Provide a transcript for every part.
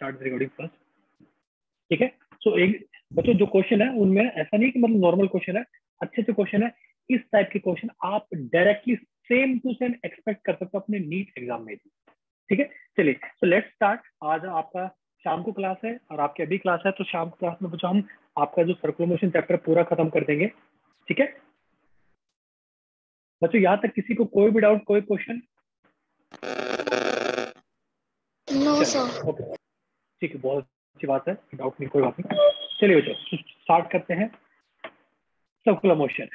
Start recording first ठीक है? सो एक बच्चों जो क्वेश्चन है उनमें ऐसा नहीं कि मतलब नॉर्मल क्वेश्चन है अच्छे से क्वेश्चन है इस टाइप के क्वेश्चन आप directly same to same expect कर सकते हो अपने नीट एग्ज़ाम में भी। ठीक है? चलिए तो लेट्स स्टार्ट आज आपका शाम को क्लास है और आपकी अभी क्लास है तो शाम को क्लास में बच्चों हम आपका जो सर्कुलर मोशन चैप्टर पूरा खत्म कर देंगे। ठीक है? बच्चों यहाँ तक किसी को कोई भी डाउट कोई क्वेश्चन नो सर ओके ठीक है, बहुत अच्छी बात है डाउट नहीं, कोई बात नहीं। चलिए बच्चों स्टार्ट करते हैं। सर्कुलर मोशन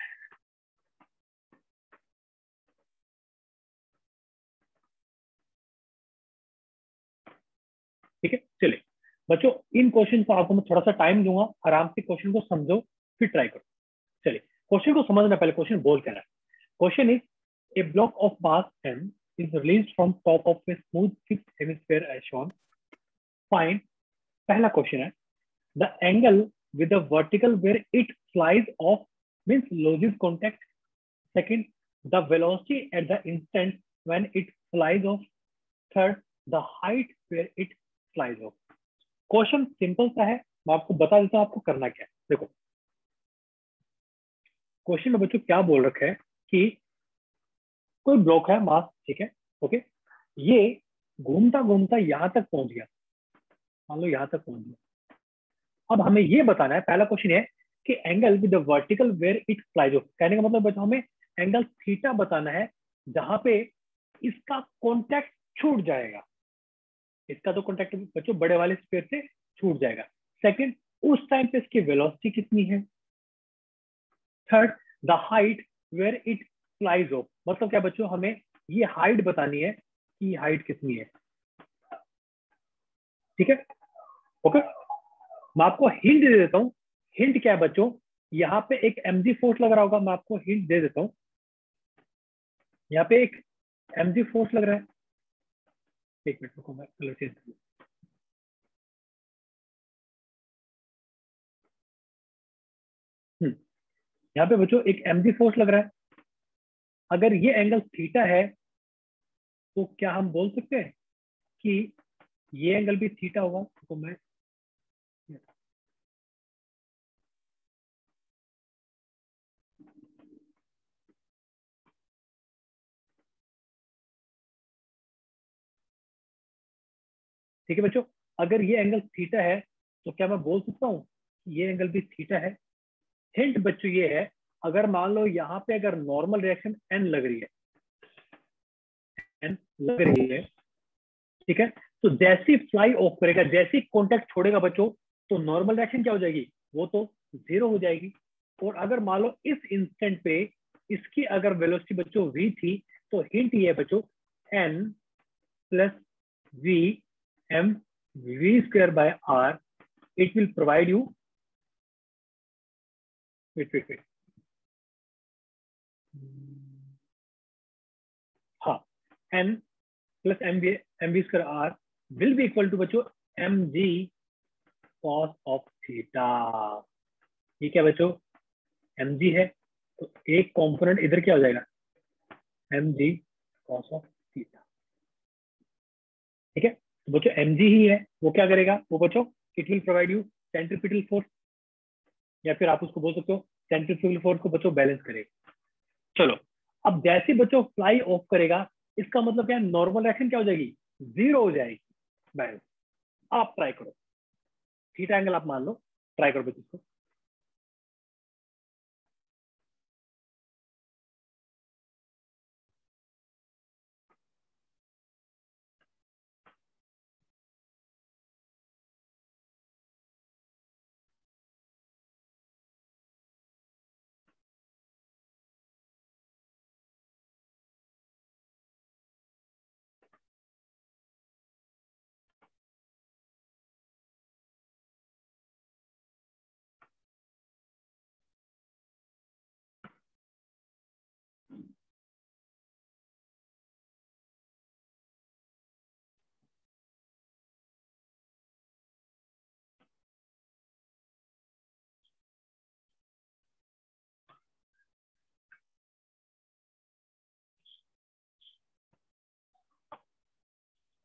ठीक है, चलिए। बच्चों, इन क्वेश्चन को आपको मैं थोड़ा सा टाइम दूँगा, आराम से क्वेश्चन को समझो, फिर ट्राई करो। चलिए क्वेश्चन को समझना पहले क्वेश्चन बोल क्या है। Question is a block of mass m is released from top of a smooth fixed hemisphere, as shown find पहला क्वेश्चन है the angle with the vertical where it flies off means loses contact second the velocity at the instant when it flies off third the height where it flies off question simple सा है, मैं आपको बता देता हूँ आपको करना क्या है। देखो क्वेश्चन में बच्चों क्या बोल रखे है कि कोई ब्लॉक है मास ठीक है? ओके ये घूमता घूमता यहाँ तक पहुँच गया। मान लो यहाँ तक पहुँच गया। अब हमें ये बताना है, पहला क्वेश्चन है कि angle with vertical where it flies off कहने का मतलब हमें एंगल थीटा बताना है, जहाँ पे इसका कॉन्टेक्ट छूट जाएगा। इसका तो कॉन्टेक्ट बच्चों, बड़े वाले स्पेयर से छूट जाएगा। सेकंड उस टाइम पे इसकी वेलोसिटी कितनी है? Third the height where it flies off मतलब क्या बच्चों, हमें ये हाइट बतानी है कि हाइट कितनी है। ठीक है? ओके मैं आपको हिंट दे देता हूँ। हिंट क्या है बच्चों? यहाँ पे एक एमजी फोर्स लग रहा होगा, मैं आपको हिंट दे देता हूँ। यहाँ पे एक एमजी फोर्स लग रहा है। एक मिनट, रुको मैं कलर चेंज करूँ यहाँ पे बच्चों एक एमजी फोर्स लग रहा है। अगर ये एंगल थीटा है तो क्या हम बोल सकते हैं कि ये एंगल भी थीटा होगा? तो मैं ठीक है बच्चों? अगर ये एंगल थीटा है तो क्या मैं बोल सकता हूँ ये एंगल भी थीटा है? हिंट बच्चों ये है, अगर मान लो यहाँ पे अगर नॉर्मल रिएक्शन एन लग रही है एन लग रही है, ठीक है? तो जैसी फ्लाई ऑफ़ करेगा, जैसी कॉन्टेक्ट छोड़ेगा बच्चों तो नॉर्मल रिएक्शन क्या हो जाएगी? वो तो ज़ीरो हो जाएगी। और अगर मान लो इस इंस्टेंट पे इसकी अगर वेलोसिटी बच्चों v थी तो हिंट ये है बच्चों, n plus v m v square by r it will provide you wait wait wait हाँ n plus mv mv square r will be equal to बच्चों mg cos of theta ये क्या बच्चों mg है तो एक कंपोनेंट इधर क्या हो जाएगा mg cos of theta ठीक है तो बच्चों जी ही है, वो क्या करेगा? वो बच्चों it will provide you centripetal force या फिर आप उसको बोल सकते हो सेंट्रीफ्यूगल फोर्स को बच्चों बैलेंस करेगा। चलो, अब जैसे बच्चों फ्लाई ऑफ़ करेगा, इसका मतलब क्या नॉर्मल एक्शन क्या हो जाएगी? ज़ीरो हो जाएगी। बैलेंस आप ट्राई करो। थीटा एंगल आप मान लो। ट्राई करो बच्चों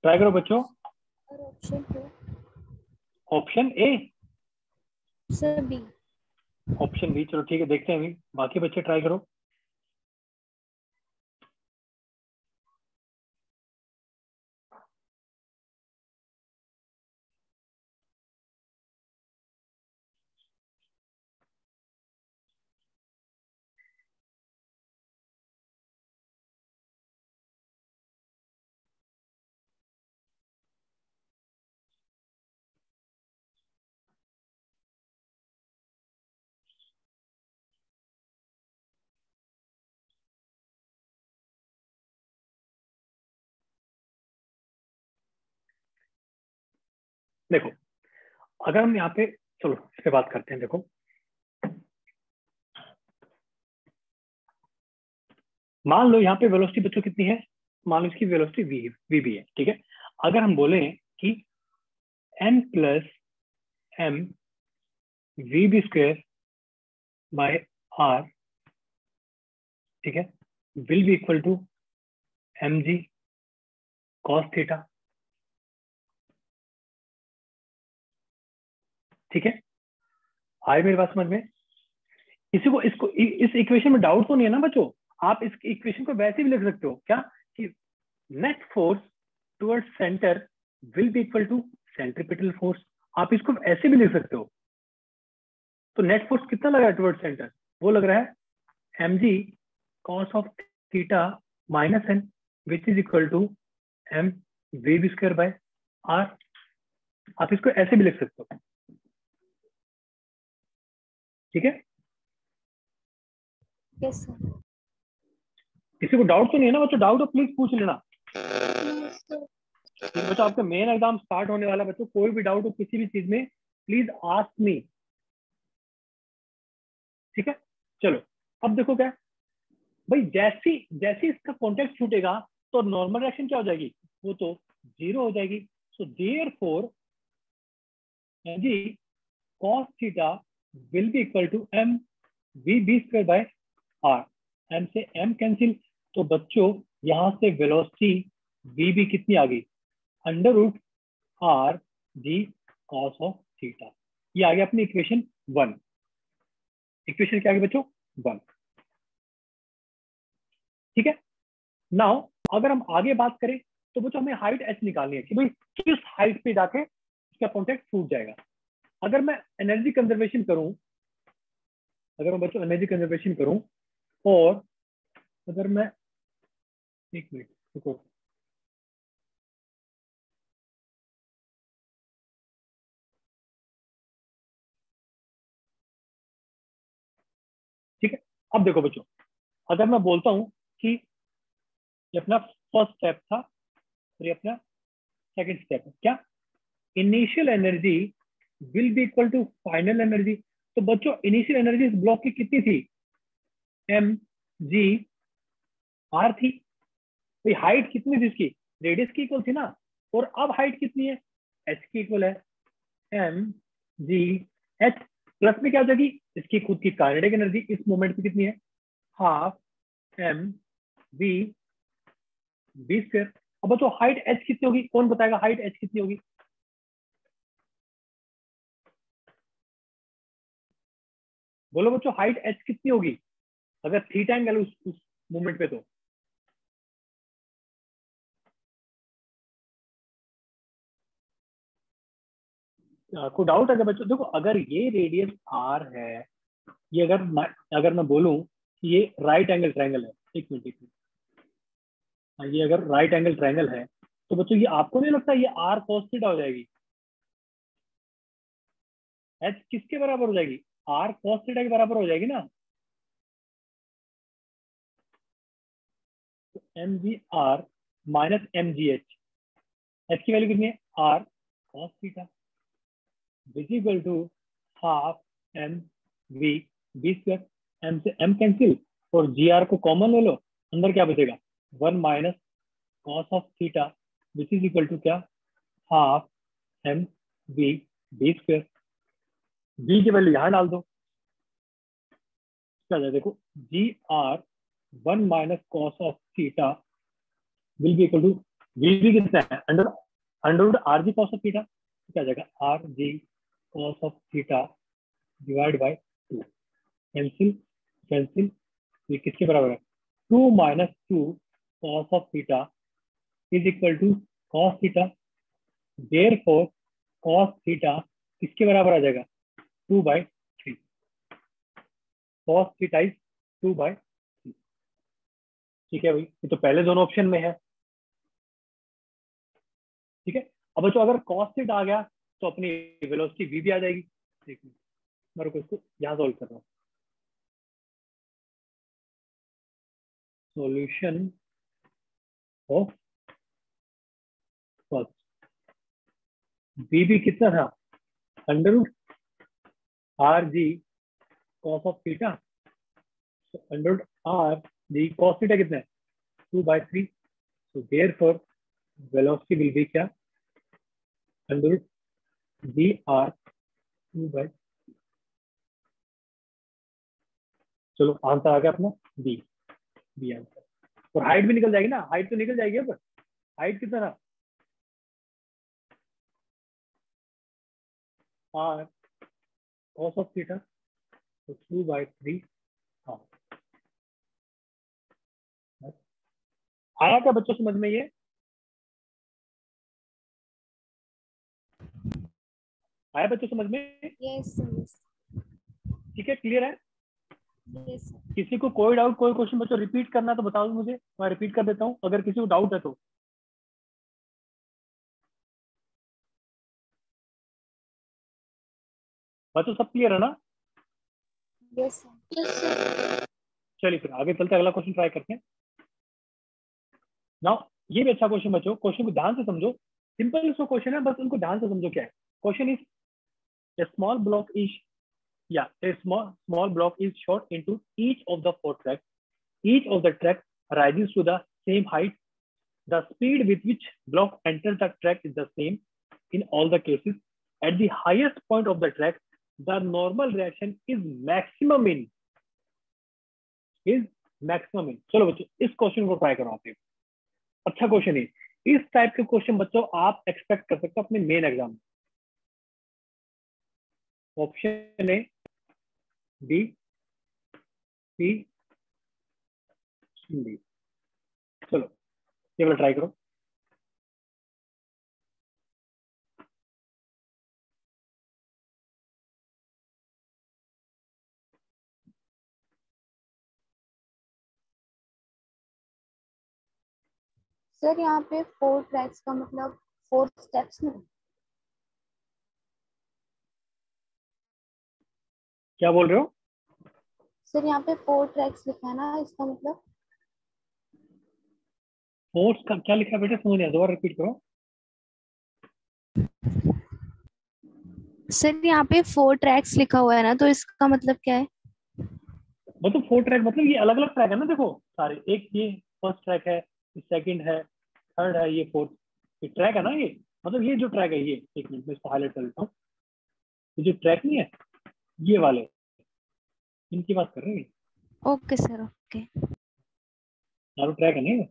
ट्राई करो बच्चों। Option option A sir B option B चलो ठीक है देखते हैं अभी। बाकी बच्चे ट्राई करो। देखो, अगर हम यहाँ पे, चलो, इस पे बात करते हैं, देखो। मान लो यहाँ पे वेलोसिटी बच्चों कितनी है? मान लो इसकी वेलोसिटी वी वी भी है, ठीक है? अगर हम बोले कि N plus M V B square by R ठीक है? Will be equal to M G cos theta ठीक है? आए मेरी बात समझ में? इसी को, इसको इस इक्वेशन में डाउट तो नहीं है ना बच्चों? आप इस इक्वेशन को वैसे भी लिख सकते हो। क्या? कि net force towards centre will be equal to centripetal force आप इसको ऐसे भी लिख सकते हो। तो नेट फोर्स कितना लग रहा है टुवर्ड सेंटर वो लग रहा है M G cos of theta minus N which is equal to M V square by R आप इसको ऐसे भी लिख सकते हो। ठीक है? सर किसी को डाउट तो नहीं है ना बच्चों? डाउट हो प्लीज़ पूछ लेना। बच्चों आपका मेन एग्ज़ाम स्टार्ट होने वाला बच्चों कोई भी डाउट हो किसी भी चीज़ में प्लीज़ आस्क मी ठीक है? चलो अब देखो क्या? भाई जैसी जैसी इसका कॉन्टेक्ट छूटेगा तो नॉर्मल रिएक्शन क्या हो जाएगी? वो तो ज़ीरो हो जाएगी। So therefore G cos theta will be equal to M V B square by R M से एम कैंसिल तो बच्चों, यहाँ से वेलोसिटी वी बी कितनी आ गई? Under root R G cos of theta ये आ गया अपनी इक्वेशन वन इक्वेशन क्या आ गई बच्चों? वन ठीक है? नाउ अगर हम आगे बात करें तो बच्चों, हमें हाइट एच निकालनी है कि भाई किस हाइट पे जाके इसका कॉन्टेक्ट टूट जाएगा? अगर मैं एनर्जी कंजर्वेशन करूँ, अगर मैं बच्चों एनर्जी कंजर्वेशन करूँ, और अगर मैं एक मिनट रुको। ठीक है? अब देखो बच्चों, अगर मैं बोलता हूँ कि ये अपना फ़र्स्ट स्टेप था और ये अपना सेकंड स्टेप है, क्या? Initial energy will be equal to final energy तो बच्चों इनिशियल एनर्जी इस ब्लॉक की कितनी थी? एम जी आर थी। तो हाइट कितनी थी इसकी? रेडियस की इक्वल थी ना? और अब हाइट कितनी है? एच की इक्वल है। एम जी एच प्लस में क्या हो जाएगी? इसकी खुद की काइनेटिक एनर्जी इस मोमेंट पे कितनी है? Half M B B square अब बच्चों हाइट एच कितनी होगी? कौन बताएगा हाइट एच कितनी होगी? बोलो बच्चों हाइट एच कितनी होगी? अगर थीटा एंगल उस, उस मोमेंट पे तो। को डाउट है बच्चों देखो अगर ये रेडियस आर है ये अगर मैं अगर मैं बोलूँ कि ये राइट एंगल ट्रायंगल है एक मिनट एक मिनट हाँ, ये अगर राइट एंगल ट्रायंगल है तो बच्चों ये आपको नहीं लगता ये आर कॉस थीटा हो जाएगी? एच किसके बराबर हो जाएगी? आर कॉस थीटा के बराबर हो जाएगी ना? M G R minus M G H H की वैल्यू कितनी है? R cos theta which equal to half M V B square M से एम कैंसिल और जी आर को कॉमन ले लो. अंदर क्या बचेगा? One minus cos of theta which is equal to क्या? Half M B B square B की value यहाँ डाल दो। क्या देखो G R one minus cos of theta will be equal to V B कितना है? Under under R G cos of theta क्या जाएगा? R G cos of theta divide by two cancel cancel ये किसके बराबर है? Two minus two cos of theta is equal to cos theta therefore cos theta किसके बराबर आ जाएगा? Two by three. Cos theta is two by three. ठीक है भाई, ये तो पहले दोनों ऑप्शन में है। ठीक है, अब बच्चों, अगर कॉस थीटा आ गया तो अपनी वेलोसिटी वी भी आ जाएगी। ठीक मिनट मेरे को इसको यहाँ सॉल्व कर रहा हूँ। Solution of first भी कितना था? Under root R G cos of theta under root R G cos theta कितना है? Two by three so therefore velocity will be क्या? Under root D R two by चलो, आंसर आ गया अपना बी बी आंसर. और height भी निकल जाएगी ना? हाइट तो निकल जाएगी अब। हाइट कितना? R cos of theta so 2 by 3 हाँ। आया क्या बच्चों समझ में ये? आया बच्चों समझ में? Yes, sir. ठीक है क्लियर है? Yes, किसी को कोई डाउट कोई क्वेश्चन बच्चों रिपीट करना तो बताओ मुझे मैं रिपीट कर देता हूँ। अगर किसी को डाउट है तो। बच्चों सब क्लियर है ना? Yes, yes, चलिए फिर आगे चलते अगला क्वेश्चन ट्राई करते हैं। नाउ ये भी अच्छा क्वेश्चन बच्चों क्वेश्चन को ध्यान से समझो। सिंपल सो क्वेश्चन है बस उनको ध्यान से समझो क्या है। Question is a small block is या small block is shot into each of the four track each of the track rising to the same height the speed with which block enter the track is the same in all the cases at the highest point of the track the normal reaction is maximum in, is maximum in. चलो बच्चों, इस question को try करो आप। अच्छा question है। इस type के क्वेश्चन बच्चों, आप एक्सपेक्ट कर सकते हो अपने मेन एग्ज़ाम में। Option A D C D चलो, ये वाला ट्राई करो। सर यहाँ पे फोर ट्रैक्स का मतलब फोर स्टेप्स में क्या बोल रहे हो? सर यहाँ पे फोर ट्रैक्स लिखा है ना इसका मतलब? फोर्स का क्या लिखा है बेटा? समझ नहीं दोबारा रिपीट करो। सर यहाँ पे फोर ट्रैक्स लिखा हुआ है ना तो इसका मतलब क्या है? मतलब फोर ट्रैक मतलब ये अलग अलग ट्रैक है ना देखो। सारे एक ये फ़र्स्ट ट्रैक है सेकंड है थर्ड है ये फोर्थ ये ट्रैक है ना ये? मतलब ये जो ट्रैक है ये एक मिनट में इसको हाईलाइट कर लेता हूँ। ये जो ट्रैक नहीं है ये वाले इनकी बात कर रहे हैं? ओके सर ओके चारों ट्रैक है ना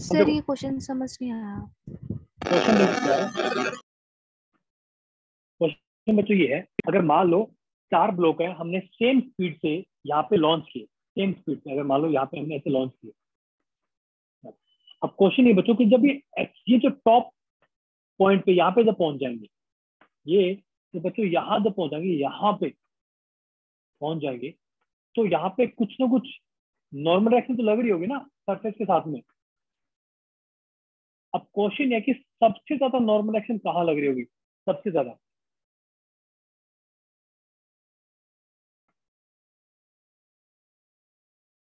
सर ये क्वेश्चन समझ नहीं आया। क्वेश्चन बच्चों ये है अगर मान लो चार ब्लॉक है हमने सेम स्पीड से यहाँ पे लॉन्च किए सेम स्पीड से अगर मान लो यहाँ पे हमने ऐसे लॉन्च किए। अब क्वेश्चन ये बच्चों कि जब ये ये जो टॉप पॉइंट पे यहाँ पे जब पहुँच जाएँगे ये तो बच्चों यहाँ जब पहुँच जाएँगे यहाँ पे पहुँच जाएँगे तो यहाँ पे कुछ ना कुछ नॉर्मल रिएक्शन तो लग रही होगी ना सरफेस के साथ में। अब क्वेश्चन है कि सबसे ज़्यादा नॉर्मल एक्शन कहाँ लग रही होगी? सबसे ज़्यादा।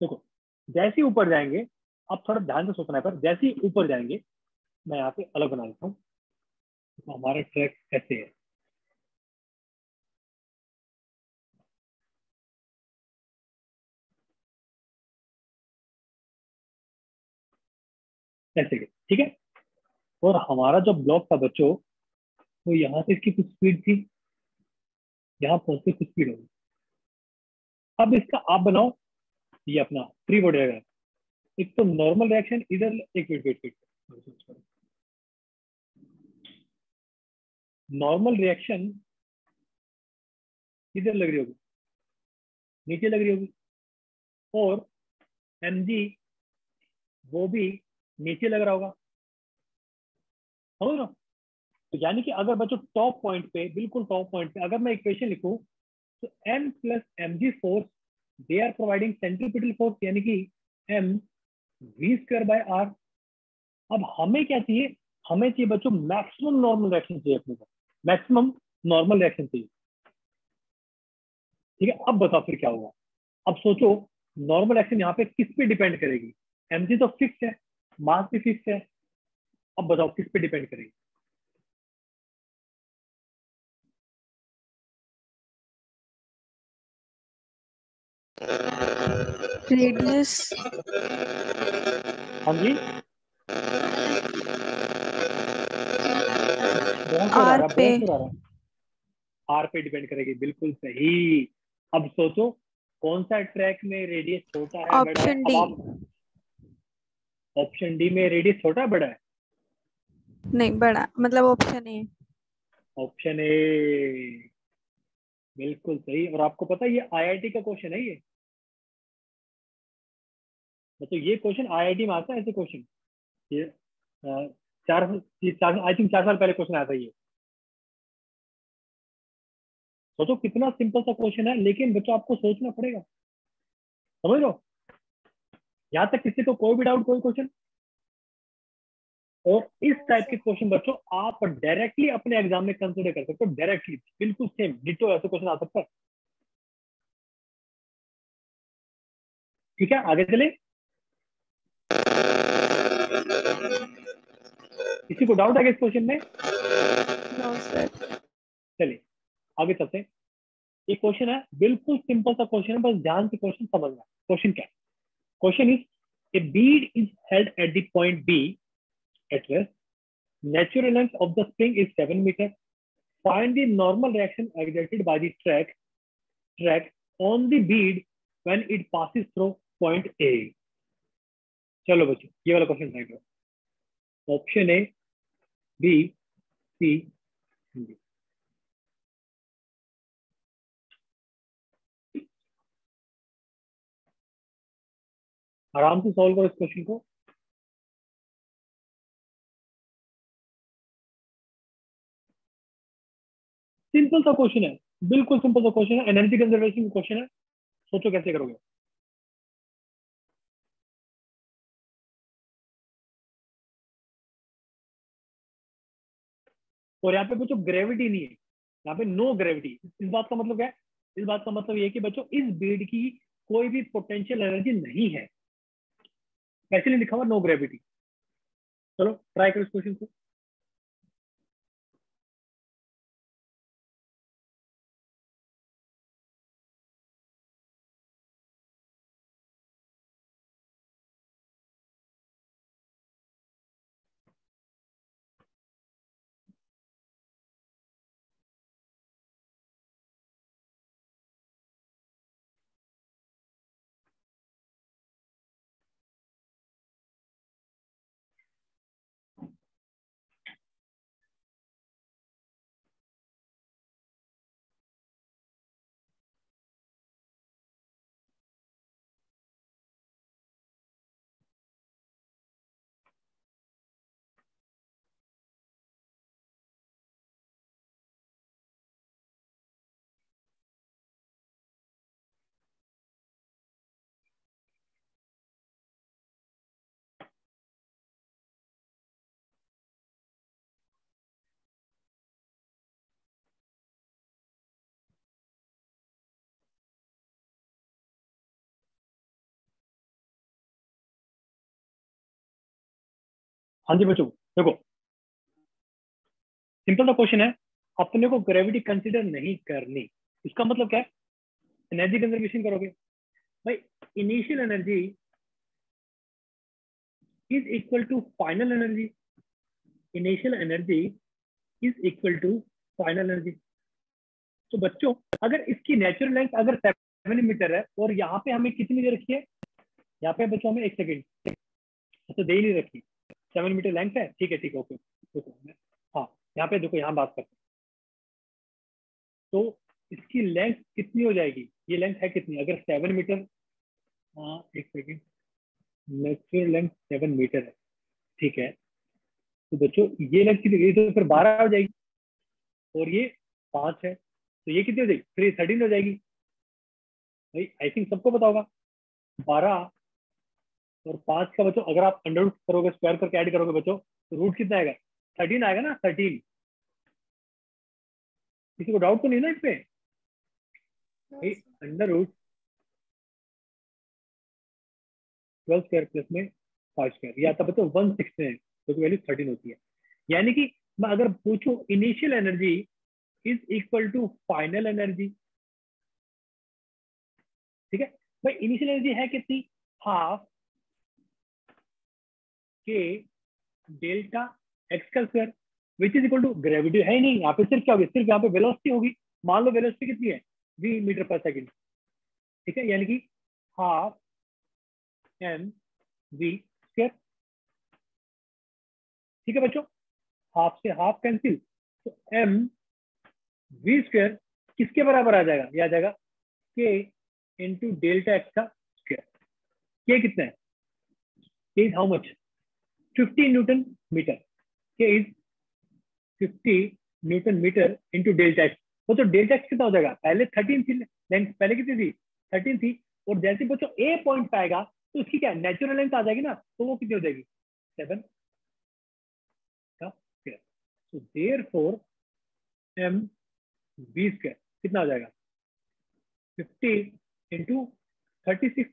देखो, जैसे ही ऊपर जाएँगे आप थोड़ा ध्यान से सोचना है पर, जैसे ही ऊपर जाएँगे, मैं यहाँ पे अलग बना देता हूँ। तो हमारा ट्रैक ऐसे है। ऐसे ठीक है? और हमारा जो ब्लॉक था बच्चों वो यहाँ से इसकी कुछ स्पीड थी। यहाँ पहुँचते कुछ स्पीड होगी। अब इसका आप बनाओ, ये अपना फ्री बॉडी डायग्राम एक तो नॉर्मल रिएक्शन इधर एक wait wait wait normal reaction इधर लग रही होगी, नीचे लग रही होगी, और एमजी वो भी नीचे लग रहा होगा। समझ रहा तो यानी कि अगर बच्चों टॉप पॉइंट पे, बिल्कुल टॉप पॉइंट पे, अगर मैं इक्वेशन लिखूं तो M plus M G force they are providing centripetal force यानी कि M V square by R अब हमें क्या चाहिए? हमें चाहिए बच्चों मैक्सिमम नॉर्मल रिएक्शन चाहिए अपने को। मैक्सिमम नॉर्मल रिएक्शन चाहिए। ठीक है, अब बताओ फिर क्या होगा। अब सोचो नॉर्मल एक्शन यहाँ पे किस पे डिपेंड करेगी? एम तो फिक्स है मास भी फिक्स है। अब बताओ किस पे डिपेंड करेगी? रेडियस हाँ जी। आर पे। आर पे डिपेंड करेगी बिल्कुल सही। अब सोचो कौन सा ट्रैक में रेडियस छोटा है ऑप्शन डी ऑप्शन डी में रेडियस छोटा है बड़ा है? नहीं, बड़ा मतलब ऑप्शन ए ऑप्शन ए बिल्कुल सही। और आपको पता है, ये आईआईटी का क्वेश्चन है ये। तो ये क्वेश्चन आईआईटी में आता है ऐसे क्वेश्चन ये चार चार आई थिंक चार साल पहले क्वेश्चन आया था ये। सोचो कितना सिंपल सा क्वेश्चन है, लेकिन बच्चों आपको सोचना पड़ेगा। समझ लो यहाँ तक किसी को कोई भी डाउट कोई क्वेश्चन और इस टाइप के क्वेश्चन बच्चों आप डायरेक्टली अपने एग्ज़ाम में कंसिडर कर सकते हो डायरेक्टली बिल्कुल सेम डिटो ऐसे क्वेश्चन आ सकता है। ठीक है आगे चले किसी को डाउट है इस क्वेश्चन में? चलिए आगे चलते हैं। एक क्वेश्चन है बिल्कुल सिंपल सा क्वेश्चन है बस ध्यान से क्वेश्चन समझना क्वेश्चन क्या question is a bead is held at the point B at rest natural length of the spring is 7 meter find the normal reaction exerted by the track track on the bead when it passes through point a चलो बच्चों ये वाला question right option A B C D आराम से solve करो इस question को simple सा क्वेश्चन है, बिल्कुल सिंपल सा क्वेश्चन है एनर्जी कंजर्वेशन का क्वेश्चन है। सोचो कैसे करोगे? और यहाँ पे बच्चों ग्रेविटी नहीं है, यहाँ पे नो ग्रेविटी इस बात का मतलब क्या है? इस बात का मतलब ये कि बच्चों, इस बीड की कोई भी पोटेंशियल एनर्जी नहीं है। कैसे लिखा हुआ नो ग्रेविटी चलो ट्राई करो इस क्वेश्चन को। हाँ जी बच्चों देखो, सिंपल सा क्वेश्चन है, अपने को ग्रेविटी कंसिडर नहीं करनी। इसका मतलब क्या है? एनर्जी कंजर्वेशन करोगे। भाई initial energy is equal to final energy initial energy is equal to final energy तो बच्चों, अगर इसकी नेचुरल लेंथ अगर सेवन मीटर है, और यहाँ पे हमें कितनी दे रखी है? यहाँ पे बच्चों हमें एक सेकेंड तो दे नहीं रखी। सेवन मीटर लेंथ है? ठीक है ठीक है ओके हाँ यहाँ पे देखो, यहाँ बात करते तो इसकी लेंथ कितनी हो जाएगी? ये लेंथ है कितनी? अगर सेवन मीटर हाँ एक second natural length seven metre है। ठीक है? तो बच्चों, ये लेंथ कितनी तो फिर बारह हो जाएगी। और ये पाँच है। तो ये कितनी हो जाएगी? फिर ये थर्टीन हो जाएगी। भाई आई थिंक सबको पता होगा। बारह और पाँच का बच्चों अगर आप अंडर रूट करोगे स्क्वायर करके ऐड करोगे बच्चों तो रूट कितना आएगा? थर्टीन आएगा ना? थर्टीन किसी को डाउट तो नहीं ना इस पे? Under root twelve square plus में फाइव स्क्वायर या आता बच्चों वन सिक्स में जो वैल्यू थर्टीन होती है. यानी कि मैं अगर पूछूँ initial energy is equal to final energy ठीक है? भाई इनिशियल एनर्जी है कितनी? हाफ़ के डेल्टा एक्स का square which is equal to gravity है नहीं। यहाँ पे सिर्फ़ क्या होगी? सिर्फ़ यहाँ पे वेलोसिटी होगी। मान लो वेलोसिटी कितनी है? वी मीटर पर सेकंड ठीक है? यानी कि हाफ़ एम वी स्क्वायर ठीक है बच्चों? हाफ़ से हाफ़ कैंसिल तो एम वी स्क्वायर किसके बराबर आ जाएगा? यह आ जाएगा के इंटू डेल्टा एक्स का स्क्वायर कितना है? Is how much 50 newton metre के is 50 newton metre into delta x वो तो डेल्टा एक्स कितना हो जाएगा? पहले 13 थी लेंथ पहले कितनी थी? 13 थी। और जैसे बच्चों ए पॉइंट पाएगा तो उसकी क्या? नेचुरल लेंथ आ जाएगी ना? तो वो कितनी हो जाएगी? Seven there four m b square कितना आ जाएगा? फिफ्टी इंटू थर्टी सिक्स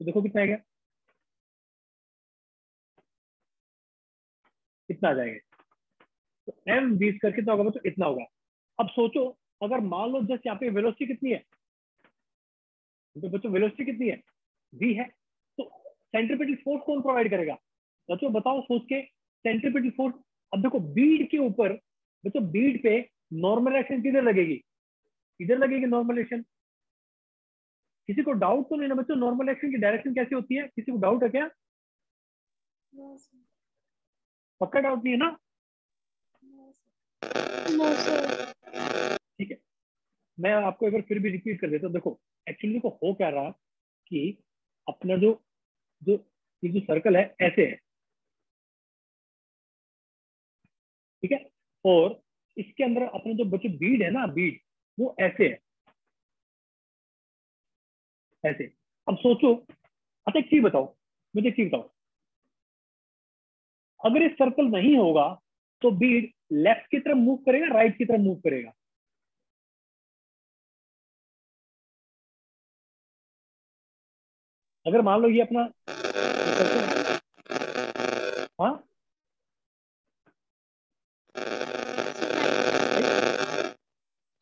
तो देखो कितना आएगा? कितना आ जाएगा। तो एम बीस स्क्वायर कितना होगा तो इतना होगा। अब सोचो, अगर मान लो जस्ट यहाँ पे वेलोसिटी कितनी है? तो बच्चों वेलोसिटी कितनी है? वी है। तो सेंट्रीपिटल फोर्स कौन प्रोवाइड करेगा? बच्चों, बताओ, सोच के। सेंट्रीपिटल फोर्स अब देखो बीड के ऊपर, बच्चों बीड पे नॉर्मल एक्शन किधर लगेगी? इधर लगेगी नॉर्मल एक्शन किसी को डाउट तो नहीं ना बच्चों नॉर्मल एक्शन की डायरेक्शन कैसी होती है? किसी को डाउट है क्या? पक्का डाउट नहीं है ना? ठीक है। मैं आपको एक बार फिर भी रिपीट कर देता हूँ। देखो एक्चुअली हो क्या रहा कि अपना जो जो ये जो सर्कल है ऐसे है। ठीक है? और इसके अंदर अपने जो बच्चे बीड है ना बीड वो ऐसे है। ऐसे। अब सोचो अच्छा एक चीज़ बताओ। मुझे एक चीज़ बताओ। अगर ये सर्कल नहीं होगा तो बीड लेफ़्ट की तरफ़ मूव करेगा राइट की तरफ़ मूव करेगा। अगर मान लो ये अपना हाँ?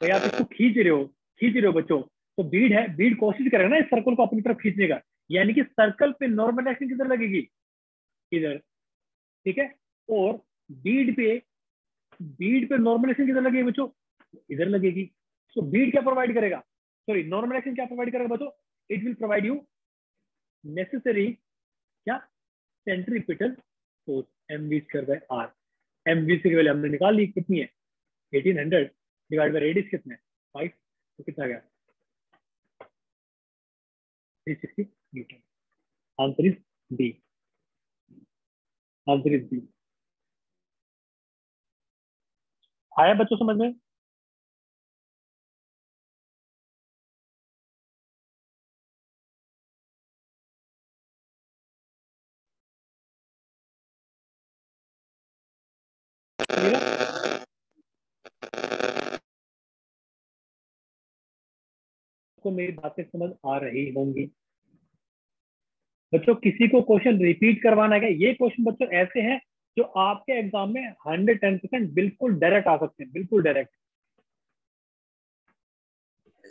तो आप इसको खींच रहे हो, खींच रहे हो बच्चों। तो बीड है बीड कोशिश करेगा ना इस सर्कल को अपनी तरफ़ खींचने का। यानी कि सर्कल पे नॉर्मल एक्शन किधर लगेगी? इधर। ठीक है? और बीड पे बीड पे नॉर्मल एक्शन किधर लगेगी बच्चों? इधर लगेगी। सो बीड क्या प्रोवाइड करेगा? सॉरी नॉर्मल एक्शन क्या प्रोवाइड करेगा बच्चों? It will provide you necessary क्या? Centripetal force m v square by r m v की वैल्यू हमने निकाल ली, कितनी है? 1800 डिवाइड बाय रेडियस कितना फाइव तो कितना गया? 360 newton answer is D answer is D आया बच्चों समझ में? को मेरी बातें समझ आ रही होंगी। बच्चों किसी को क्वेश्चन रिपीट करवाना है क्या? ये क्वेश्चन बच्चों ऐसे हैं जो आपके एग्ज़ाम में हंड्रेड टेन परसेंट बिल्कुल डायरेक्ट आ सकते हैं बिल्कुल डायरेक्ट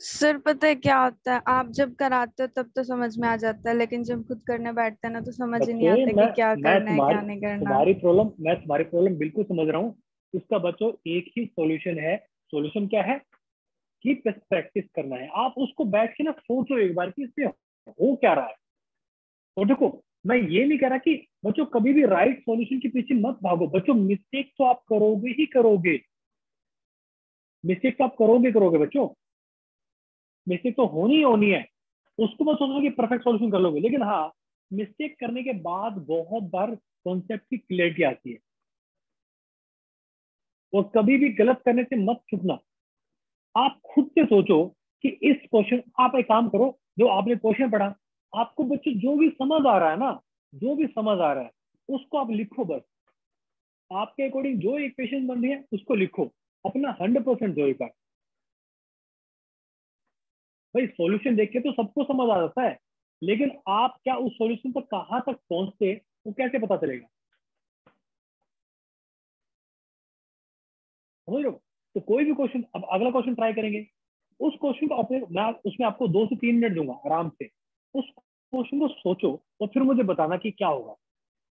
सर पता है क्या होता है? आप जब कराते हो तब तो समझ में आ जाता है लेकिन जब खुद करने बैठते हैं ना तो समझ ही नहीं आता कि क्या करना है क्या नहीं करना। तुम्हारी प्रॉब्लम मैं तुम्हारी प्रॉब्लम बिल्कुल समझ रहा हूँ। उसका बच्चों एक ही सॉल्यूशन है। सॉल्यूशन क्या है? कि प्रैक्टिस करना है। आप उसको बैठ के ना सोचो एक बार कि इसमें हो क्या रहा है। और देखो, मैं ये नहीं कह रहा कि बच्चों, कभी भी राइट सॉल्यूशन के पीछे मत भागो। बच्चों मिस्टेक तो आप करोगे ही करोगे। मिस्टेक तो आप करोगे करोगे बच्चों। मिस्टेक तो होनी ही होनी है। उसको मत सोचो कि परफेक्ट सॉल्यूशन कर लोगे। लेकिन हाँ मिस्टेक करने के बाद बहुत बार कॉन्सेप्ट की क्लियरिटी आती है। और कभी भी गलत करने से मत चुकना आप खुद से सोचो कि इस क्वेश्चन आप एक काम करो, जो आपने क्वेश्चन पढ़ा आपको बच्चे जो भी समझ आ रहा है ना, जो भी समझ आ रहा है, उसको आप लिखो बस। आपके अकॉर्डिंग जो इक्वेशन बन रही है, उसको लिखो। अपना हंड्रेड परसेंट जो एक भाई सॉल्यूशन देख के तो सबको समझ आ जाता है। लेकिन आप क्या उस सॉल्यूशन पर कहाँ तक पहुँचते, वो कैसे पता चलेगा? समझ हो? तो कोई भी क्वेश्चन अब अगला क्वेश्चन ट्राई करेंगे। उस क्वेश्चन को अपने, मैं उसमें आपको दो से तीन मिनट दूँगा, आराम से। उस क्वेश्चन को सोचो और फिर मुझे बताना कि क्या होगा।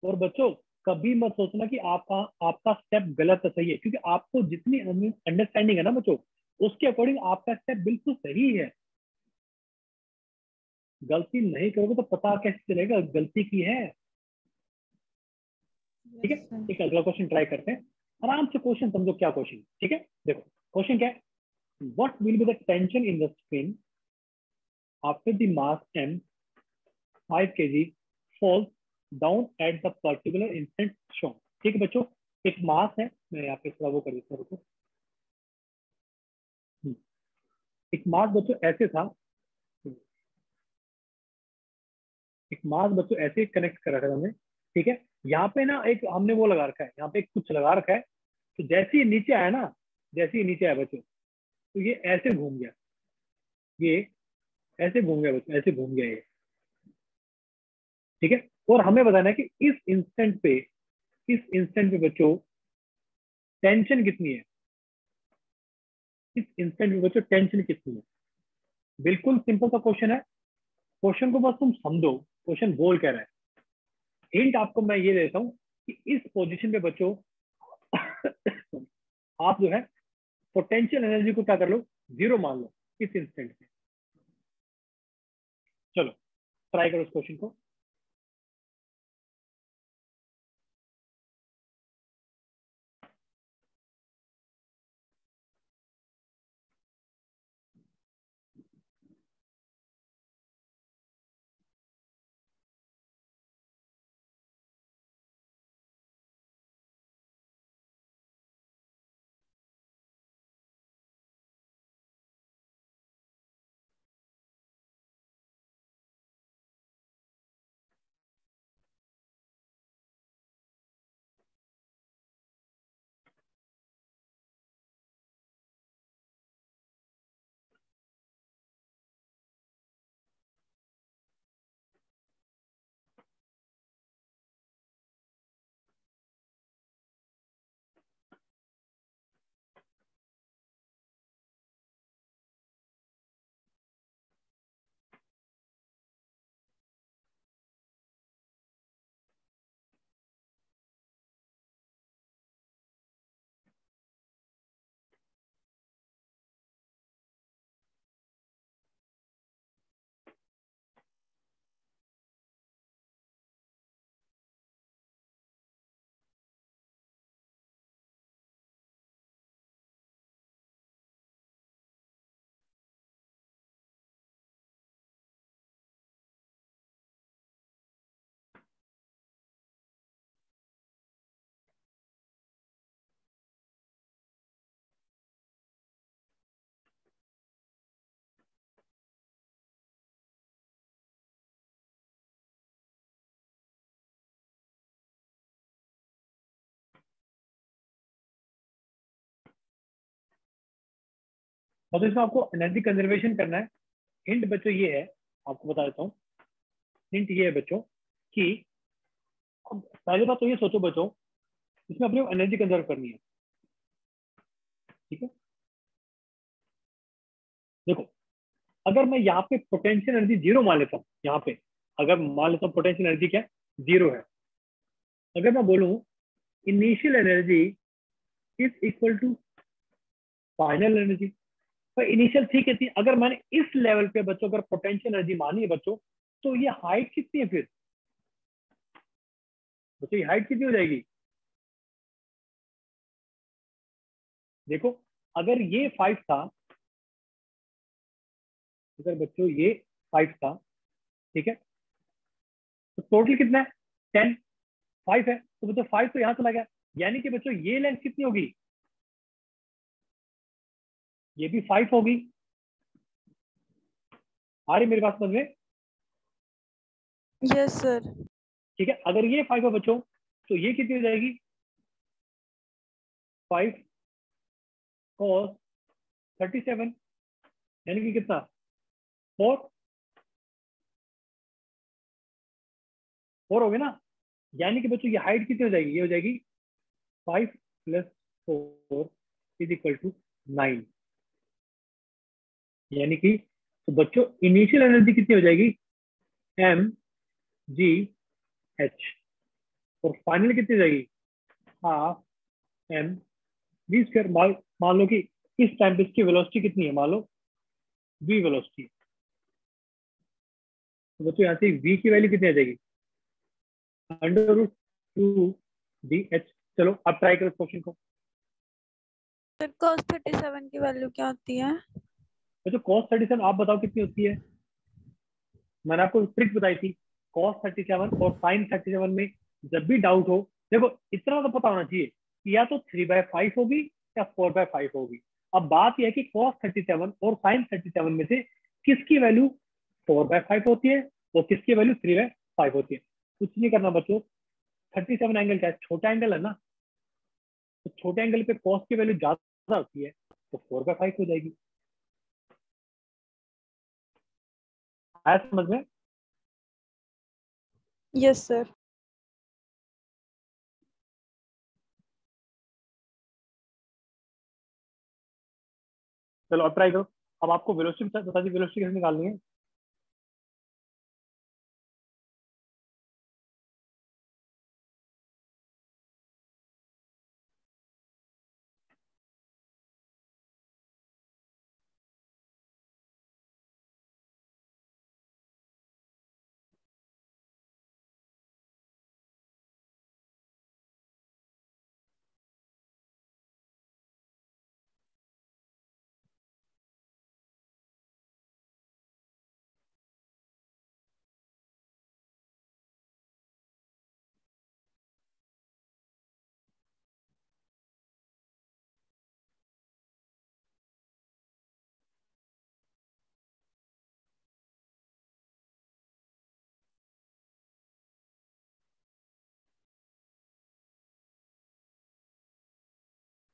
और बच्चों कभी मत सोचना कि आपका आपका स्टेप गलत है सही है क्योंकि आपको जितनी अंडरस्टैंडिंग है ना बच्चों उसके अकॉर्डिंग आपका स्टेप बिल्कुल सही है। गलती नहीं करोगे तो पता कैसे चलेगा गलती की है। ठीक है एक अगला क्वेश्चन ट्राई करते हैं। आराम से क्वेश्चन समझो क्या क्वेश्चन ठीक है? देखो क्वेश्चन क्या है? What will be the tension in the string after the mass m 5 kg falls down at the particular instant shown. ठीक है बच्चों? एक मास है मैं यहाँ पे थोड़ा वो कर देता हूँ हम्म, एक मास बच्चों ऐसे था। एक मास बच्चों ऐसे कनेक्ट कर रखा था हमने ठीक है? यहाँ पे ना एक हमने वो लगा रखा है यहाँ पे कुछ लगा रखा है। तो जैसे ही नीचे आया ना जैसे ही नीचे आया बच्चों तो ये ऐसे घूम गया। ये ऐसे घूम गया बच्चों ऐसे घूम गया ये। ठीक है? और हमें बताना है कि इस इंस्टेंट पे, इस इंस्टेंट पे बच्चों टेंशन कितनी है? इस इंस्टेंट पे बच्चों टेंशन कितनी है? बिल्कुल सिंपल सा क्वेश्चन है। क्वेश्चन को बस तुम समझो। क्वेश्चन बोल कह रहा है? हिंट आपको मैं ये देता हूँ कि इस पोजीशन पे बच्चों, आप जो है पोटेंशियल एनर्जी को क्या कर लो? ज़ीरो मान लो इस इंस्टेंट पे। चलो ट्राई करो इस क्वेश्चन को। और इसमें आपको एनर्जी कंजर्वेशन करना है। हिंट बच्चों ये है, आपको बता देता हूँ। हिंट ये है बच्चों कि पहले बात तो ये सोचो बच्चों, इसमें अपने एनर्जी कंजर्व करनी है। ठीक है? देखो, अगर मैं यहाँ पे पोटेंशियल एनर्जी ज़ीरो मान लेता हूँ, यहाँ पे, अगर मान लेता हूँ पोटेंशियल एनर्जी क्या? ज़ीरो है। अगर मैं बोलूँ initial energy is equal to final energy पर इनिशियल थी कितनी? अगर मैंने इस लेवल पे बच्चों, अगर पोटेंशियल एनर्जी मानी है बच्चों तो ये हाइट कितनी है फिर? बच्चों, ये हाइट कितनी हो जाएगी? देखो, अगर ये फाइव था, अगर बच्चों, ये फाइव था, ठीक है? तो टोटल कितना है? टेन फाइव है। तो बच्चों फाइव तो यहाँ चला गया। यानी कि बच्चों, ये लेंथ कितनी होगी? ये भी फाइव होगी। आ रही मेरी बात समझ में? यस सर ठीक है अगर ये फाइव है बच्चों तो ये कितनी हो जाएगी? फाइव कॉस थर्टी सेवन यानी कि कितना? फोर फोर हो गया ना? यानी कि बच्चों ये हाइट कितनी हो जाएगी? ये हो जाएगी five plus four is equal to nine यानी कि तो बच्चों इनिशियल एनर्जी कितनी हो जाएगी? एम जी एच और फाइनल कितनी जाएगी? हाफ़ एम वी स्क्वायर मान लो कि इस टाइम पे इसकी वेलोसिटी कितनी है? मान लो वी वेलोसिटी तो बच्चों, यहाँ से वी की वैल्यू कितनी आ जाएगी? Under root two d h चलो, अब ट्राई करो क्वेश्चन को। सर cos 37 की वैल्यू क्या होती है? बच्चों cos 37 आप बताओ कितनी होती है? मैंने आपको ट्रिक बताई थी। Cos 37 और sin 37 में जब भी डाउट हो, देखो इतना तो पता होना चाहिए कि या तो थ्री बाय फाइव होगी या फोर बाय फाइव होगी। अब बात यह है कि cos 37 और साइन थर्टी सेवन में से किसकी वैल्यू फोर बाय फाइव होती है और किसकी वैल्यू थ्री बाय फाइव होती है? कुछ नहीं करना बच्चों। 37 एंगल क्या है, छोटा एंगल है ना? तो छोटे एंगल पे कॉस्ट की वैल्यू ज़्यादा होती है तो फोर बाय फाइव हो जाएगी। आया समझ में? यस सर चलो अब ट्राई करो। अब आपको वेलोसिटी बता दी वेलोसिटी कैसे निकालनी है?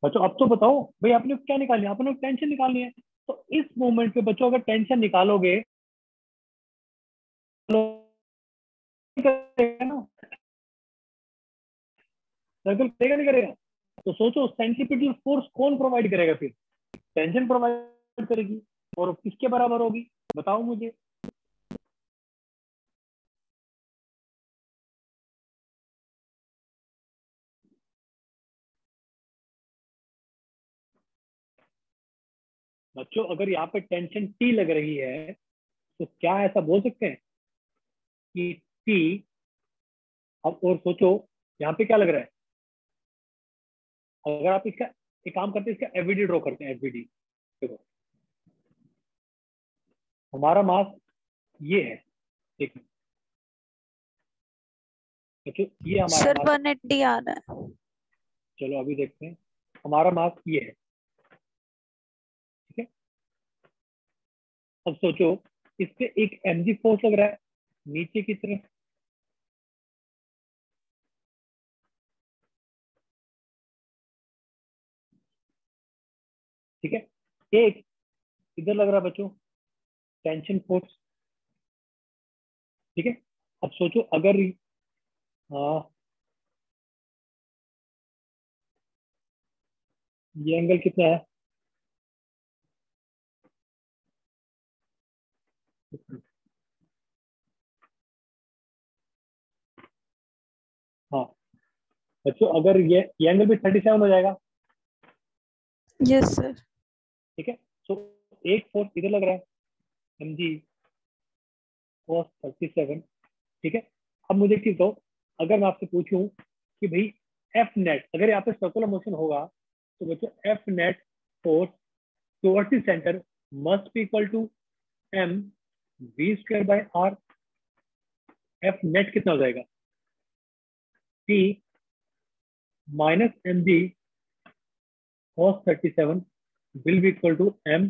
बच्चों, अब तो बताओ, भाई आपने क्या निकाली? आपने टेंशन निकालनी है। तो इस मोमेंट पे बच्चों, अगर टेंशन निकालोगे सर्कल करेगा नहीं करेगा? तो सोचो सेंट्रीपिटल फोर्स कौन प्रोवाइड करेगा फिर? टेंशन प्रोवाइड करेगी और किसके बराबर होगी? बताओ मुझे। बच्चों अगर यहाँ पे टेंशन टी लग रही है तो क्या ऐसा बोल सकते हैं कि टी अब और सोचो यहाँ पे क्या लग रहा है? अगर आप इसका एक काम करते हैं इसका एवईडी ड्रॉ करते हैं एवईडी देखो। हमारा मास ये है। एक तो ये हमारा सर मास 180 आ रहा है। चलो अभी देखते हैं। हमारा मास ये है। अब सोचो, इस पे एक एमजी फोर्स लग रहा है, नीचे की तरफ़। ठीक है? एक इधर लग रहा है बच्चों टेंशन फोर्स ठीक है? अब सोचो, अगर हाँ ये एंगल कितना है हाँ? बच्चों अगर ये ये एंगल भी थर्टी सेवन हो जाएगा। यस सर ठीक है? सो एक फोर्स इधर लग रहा है। M g cos thirty seven ठीक है? अब मुझे चीज़ दो। अगर मैं आपसे पूछूँ कि भाई एफ़ नेट अगर यहाँ पे सर्कुलर मोशन होगा तो बच्चों F net force towards the centre must be equal to m v square by r F net कितना हो जाएगा? T minus m g cos 37 will be equal to m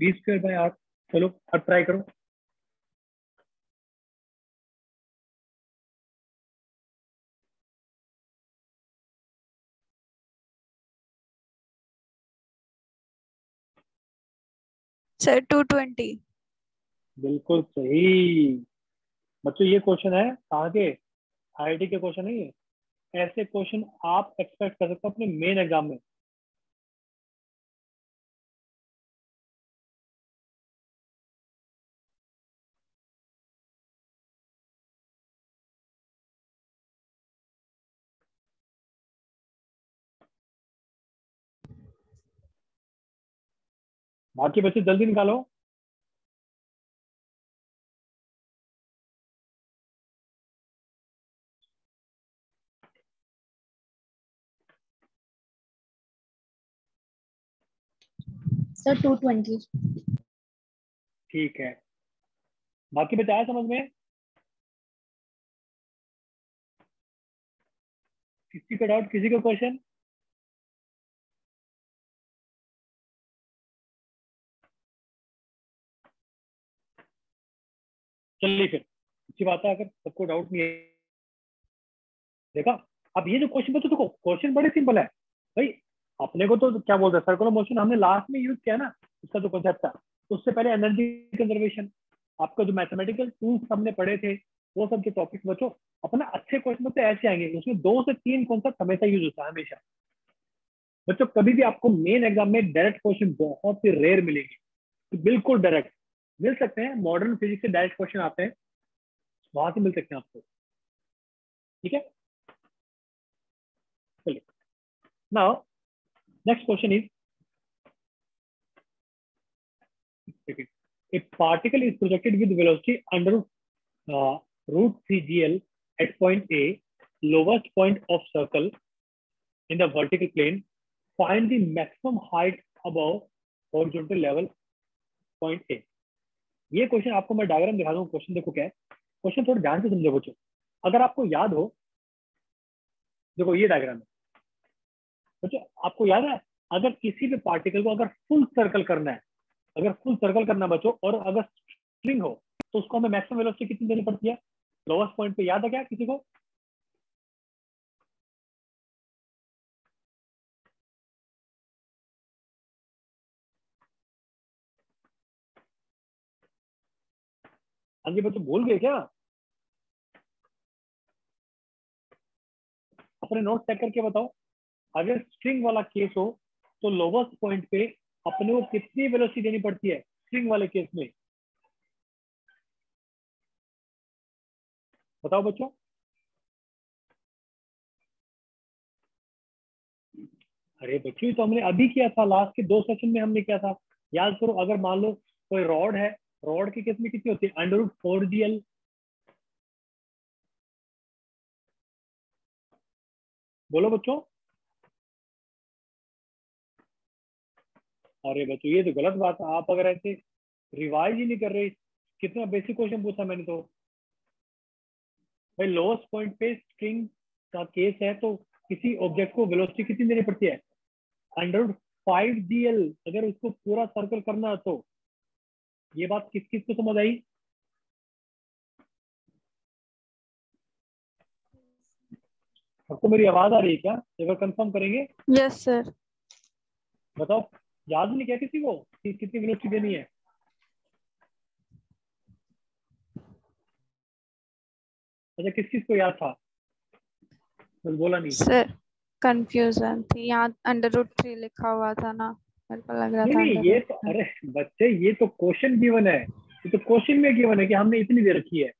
b square by r. चलो अब try करो। Sir to twenty बिल्कुल सही। बच्चों ये क्वेश्चन है कहाँ के आईआईटी के क्वेश्चन है ये। ऐसे क्वेश्चन आप एक्सपेक्ट कर सकते हो अपने मेन एग्ज़ाम में। बाकी बच्चे जल्दी निकालो। सर टू ट्वेंटी ठीक है। बाकी बताया समझ में? किसी का डाउट किसी का क्वेश्चन चलिए फिर, अच्छी बात है, अगर सबको डाउट नहीं है। देखा, अब ये जो क्वेश्चन बच्चों, देखो क्वेश्चन बड़े सिंपल है। भाई अपने को तो क्या बोलते हैं? सर्कुलर मोशन हमने लास्ट में यूज़ किया ना, उसका जो कॉन्सेप्ट था, उससे पहले एनर्जी कंजर्वेशन आपका जो मैथमेटिकल टूल्स हमने पढ़े थे, वो सब जो टॉपिक बच्चों अपना अच्छे क्वेश्चन तो ऐसे आएँगे, उसमें दो से तीन कॉन्सेप्ट हमेशा यूज़ होता है, हमेशा। बच्चों, कभी भी आपको मेन एग्ज़ाम में डायरेक्ट क्वेश्चन बहुत ही रेयर मिलेंगे। तो बिल्कुल डायरेक्ट मिल सकते हैं मॉडर्न फिजिक्स से डायरेक्ट क्वेश्चन आते हैं। वहाँ से मिल सकते हैं आपको। ठीक है? चलिए। Now next question is a particle is projected with velocity under uh, root 3gl at point A, lowest point of circle in the vertical plane. Find the maximum height above horizontal level point A. ये question आपको मैं diagram दिखा दूँ question देखो क्या है question थोड़ा ध्यान से समझो बच्चों अगर आपको याद हो देखो ये डायग्राम है बच्चों, आपको याद है, अगर किसी भी पार्टिकल को अगर फुल सर्कल करना है, अगर फुल सर्कल करना बच्चों, और अगर स्ट्रिंग हो तो उसको हमें मैक्सिमम वेलोसिटी कितनी देनी पड़ती है? लोवेस्ट पॉइंट पे याद है क्या किसी को? हाँ जी बच्चों, भूल गए क्या? अपने नोट चेक करके बताओ। अगर स्ट्रिंग वाला केस हो तो लोवेस्ट पॉइंट पे अपने को कितनी वेलोसिटी देनी पड़ती है? स्ट्रिंग वाले केस में। बताओ बच्चों। अरे बच्चों तो हमने अभी किया था। लास्ट के दो सेशन में हमने किया था। याद करो, अगर मान लो कोई रॉड है रॉड के केस में कितनी होती है? अंडर फोर जी एल बोलो बच्चों। अरे बच्चों ये तो गलत बात है। आप अगर ऐसे रिवाइज ही नहीं कर रहे कितना बेसिक क्वेश्चन पूछा मैंने तो। भाई लोएस्ट पॉइंट पे स्ट्रिंग का केस है तो किसी ऑब्जेक्ट को वेलोसिटी कितनी देनी पड़ती है? अंडर फाइव डी एल अगर उसको पूरा सर्कल करना है तो। ये बात किस किस को समझ आई? आपको मेरी आवाज़ आ रही है क्या? एक बार कंफर्म करेंगे? यस yes, सर बताओ। याद नहीं क्या किसी को? कि कितनी वेलोसिटी देनी है अच्छा किस किस को याद था? बस बोला नहीं। सर कंफ्यूजन थी। यहाँ अंडर रूट थ्री लिखा हुआ था ना। मेरे को लग रहा नहीं था नहीं ये तो अरे बच्चे ये तो क्वेश्चन गिवन है। ये तो क्वेश्चन में गिवन है कि हमने इतनी दे रखी है।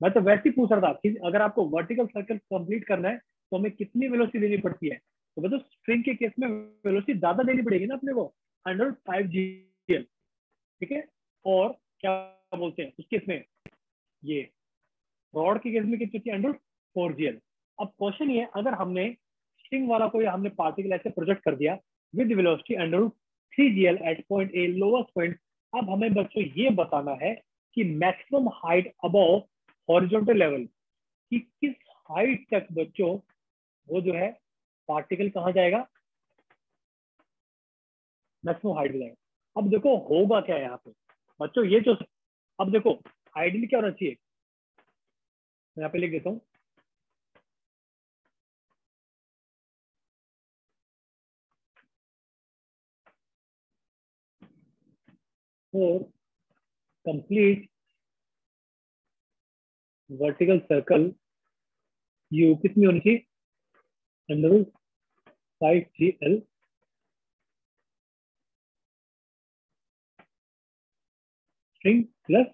मैं तो वैसे ही पूछ रहा था कि अगर आपको वर्टिकल सर्कल कंप्लीट करना है तो हमें कितनी वेलोसिटी देनी पड़ती है? तो मतलब स्ट्रिंग के केस में वेलोसिटी ज़्यादा देनी पड़ेगी ना अपने को अंडर फाइव जी ठीक है? और क्या बोलते हैं उस केस में? ये रॉड के केस में कितनी थी? अंडर फोर जी अब क्वेश्चन ये अगर हमने स्ट्रिंग वाला कोई हमने पार्टिकल ऐसे प्रोजेक्ट कर दिया with velocity under three g l at point A lowest point अब हमें बच्चों ये बताना है कि maximum height above horizontal level कि किस हाइट तक बच्चों वो जो है पार्टिकल कहाँ जाएगा? मैक्सिमम हाइट जाएगा। अब देखो, होगा क्या यहाँ पे? बच्चों, ये जो अब देखो आइडियली क्या होना चाहिए? मैं यहाँ पे लिख देता हूँ। Complete vertical circle u कितनी होनी चाहिए? Five g l string plus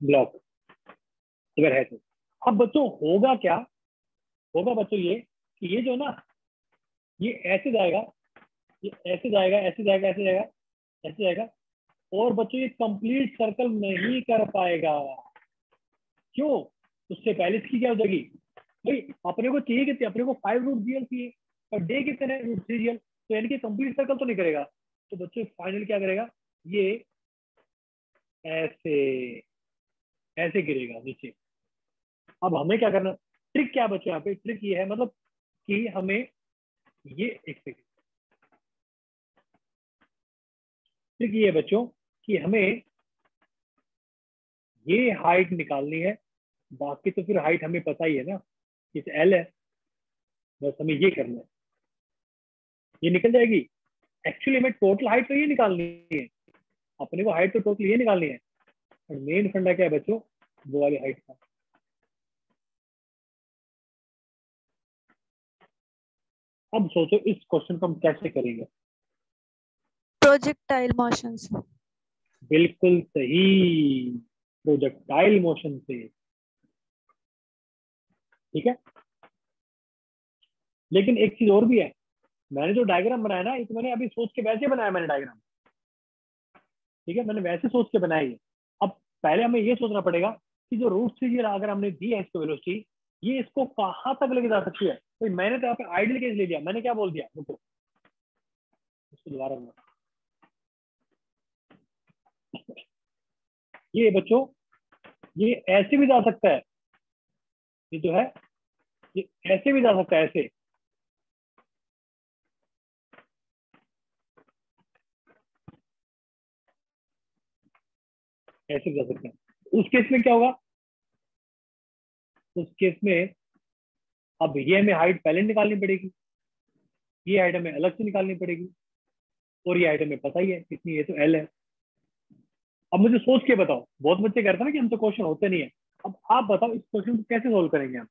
block अगर है तो। अब बच्चों, होगा क्या? होगा बच्चों ये कि ये जो ना, ये ऐसे जाएगा, ये ऐसे जाएगा ऐसे जाएगा ऐसे जाएगा ऐसे जाएगा, और बच्चों ये कंप्लीट सर्कल नहीं कर पाएगा। क्यों? उससे पहले इसकी क्या हो जाएगी? भाई, अपने को चाहिए कितने? अपने को फाइव रूट जीएल चाहिए। और डे कितने रूट थ्री जीएल तो यानी कि कंप्लीट सर्कल तो नहीं करेगा। तो बच्चों फाइनल क्या करेगा? ये ऐसे ऐसे गिरेगा नीचे। अब हमें क्या करना? ट्रिक क्या बच्चों यहाँ पे? ट्रिक ये है मतलब कि हमें ये एक सेकेंड ट्रिक ये है बच्चों कि हमें ये हाइट निकालनी है। बाकी तो फिर हाइट हमें पता ही है ना। इस एल है बस हमें ये करना है। ये निकल जाएगी। एक्चुअली हमें टोटल हाइट तो ये निकालनी है। अपने को हाइट तो टोटल ये निकालनी है। और मेन फंडा क्या है बच्चों? वो वाली हाइट का। अब सोचो इस क्वेश्चन को हम कैसे करेंगे? प्रोजेक्टाइल मोशन से। बिल्कुल सही। प्रोजेक्टाइल मोशन से। ठीक है? लेकिन एक चीज़ और भी है। मैंने जो डायग्राम बनाया ना ये तो मैंने अभी सोच के वैसे बनाया मैंने डायग्राम ठीक है? मैंने वैसे सोच के बनाया ये। अब पहले हमें ये सोचना पड़ेगा कि जो रूट थ्री अगर हमने दी है इसको वेलोसिटी ये इसको कहाँ तक लेके जा सकती है? तो मैंने तो यहाँ पे आइडियल केस ले लिया। मैंने क्या बोल दिया? रुको। इसको दोबारा ये बच्चों, ये ऐसे भी जा सकता है। ये जो है ये ऐसे भी जा सकता है ऐसे। ऐसे भी जा सकते हैं। उस केस में क्या होगा? उस केस में अब ये हमें हाइट पहले निकालनी पड़ेगी, ये हाइट हमें अलग से निकालनी पड़ेगी, और ये हाइट हमें पता ही है कितनी है तो एल है। अब मुझे सोच के बताओ, बहुत बच्चे कहते हैं ना कि हम तो क्वेश्चन होते नहीं है। अब आप बताओ, इस क्वेश्चन को कैसे सोल्व करेंगे हम?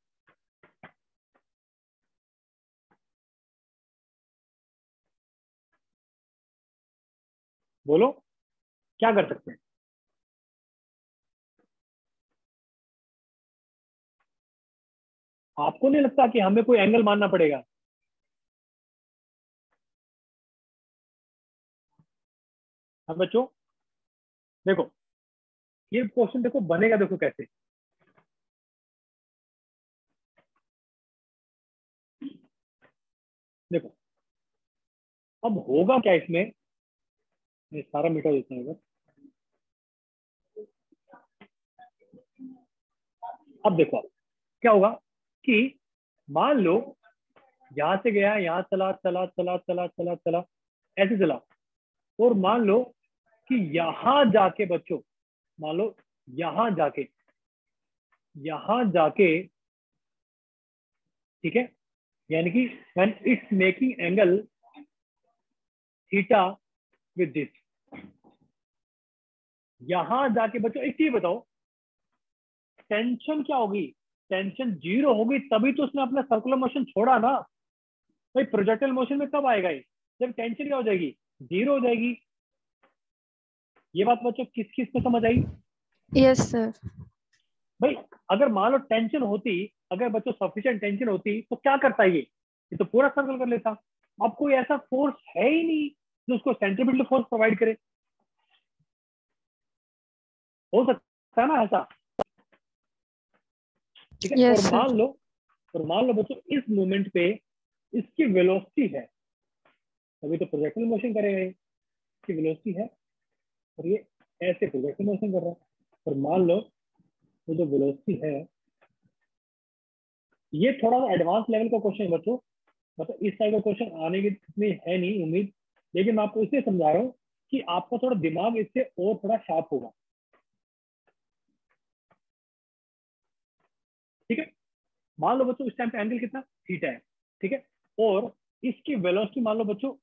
बोलो, क्या कर सकते हैं? आपको नहीं लगता कि हमें कोई एंगल मानना पड़ेगा? हाँ बच्चों, देखो, ये क्वेश्चन देखो बनेगा देखो कैसे। देखो, अब होगा क्या इसमें? मैं सारा मिटा देता हूँ अब देखो अब क्या होगा कि मान लो, यहाँ से गया, यहाँ चला चला चला चला चला चला, ऐसे चला। और मान लो कि यहाँ जाके बच्चों, मान लो यहाँ जाके यहाँ जाके, ठीक है? यानी कि when it's making angle theta with this यहाँ जाके बच्चों एक चीज़ बताओ। टेंशन क्या होगी? टेंशन ज़ीरो होगी तभी तो उसने अपना सर्कुलर मोशन छोड़ा ना। भाई प्रोजेक्टल मोशन में कब आएगा ये? जब टेंशन क्या हो जाएगी? ज़ीरो हो जाएगी। ये बात बच्चों किस किसमें समझ आई? यस सर भाई अगर मान लो टेंशन होती अगर बच्चों सफिशिएंट टेंशन होती तो क्या करता ये? ये तो पूरा सर्कल कर लेता। अब कोई ऐसा फोर्स है ही नहीं जो उसको सेंट्रीपिटल फोर्स प्रोवाइड करे। हो सकता है ना ऐसा? ठीक है Yes, और मान लो और मान लो बच्चों इस मोमेंट पे इसकी वेलोसिटी है। अभी तो प्रोजेक्टिल मोशन करेगा ये इसकी वेलोसिटी है और ये ऐसे प्रोजेक्टिल मोशन कर रहा है। और मान लो वो जो वेलोसिटी है ये थोड़ा सा एडवांस लेवल का क्वेश्चन है बच्चों। मतलब इस टाइप का क्वेश्चन आने की इतनी है नहीं उम्मीद। लेकिन मैं आपको इसलिए समझा रहा हूँ कि आपका थोड़ा दिमाग इससे और थोड़ा शार्प होगा ठीक है मान लो बच्चों इस टाइम पे एंगल कितना? थीटा है ठीक है? और इसकी वेलोसिटी मान लो बच्चों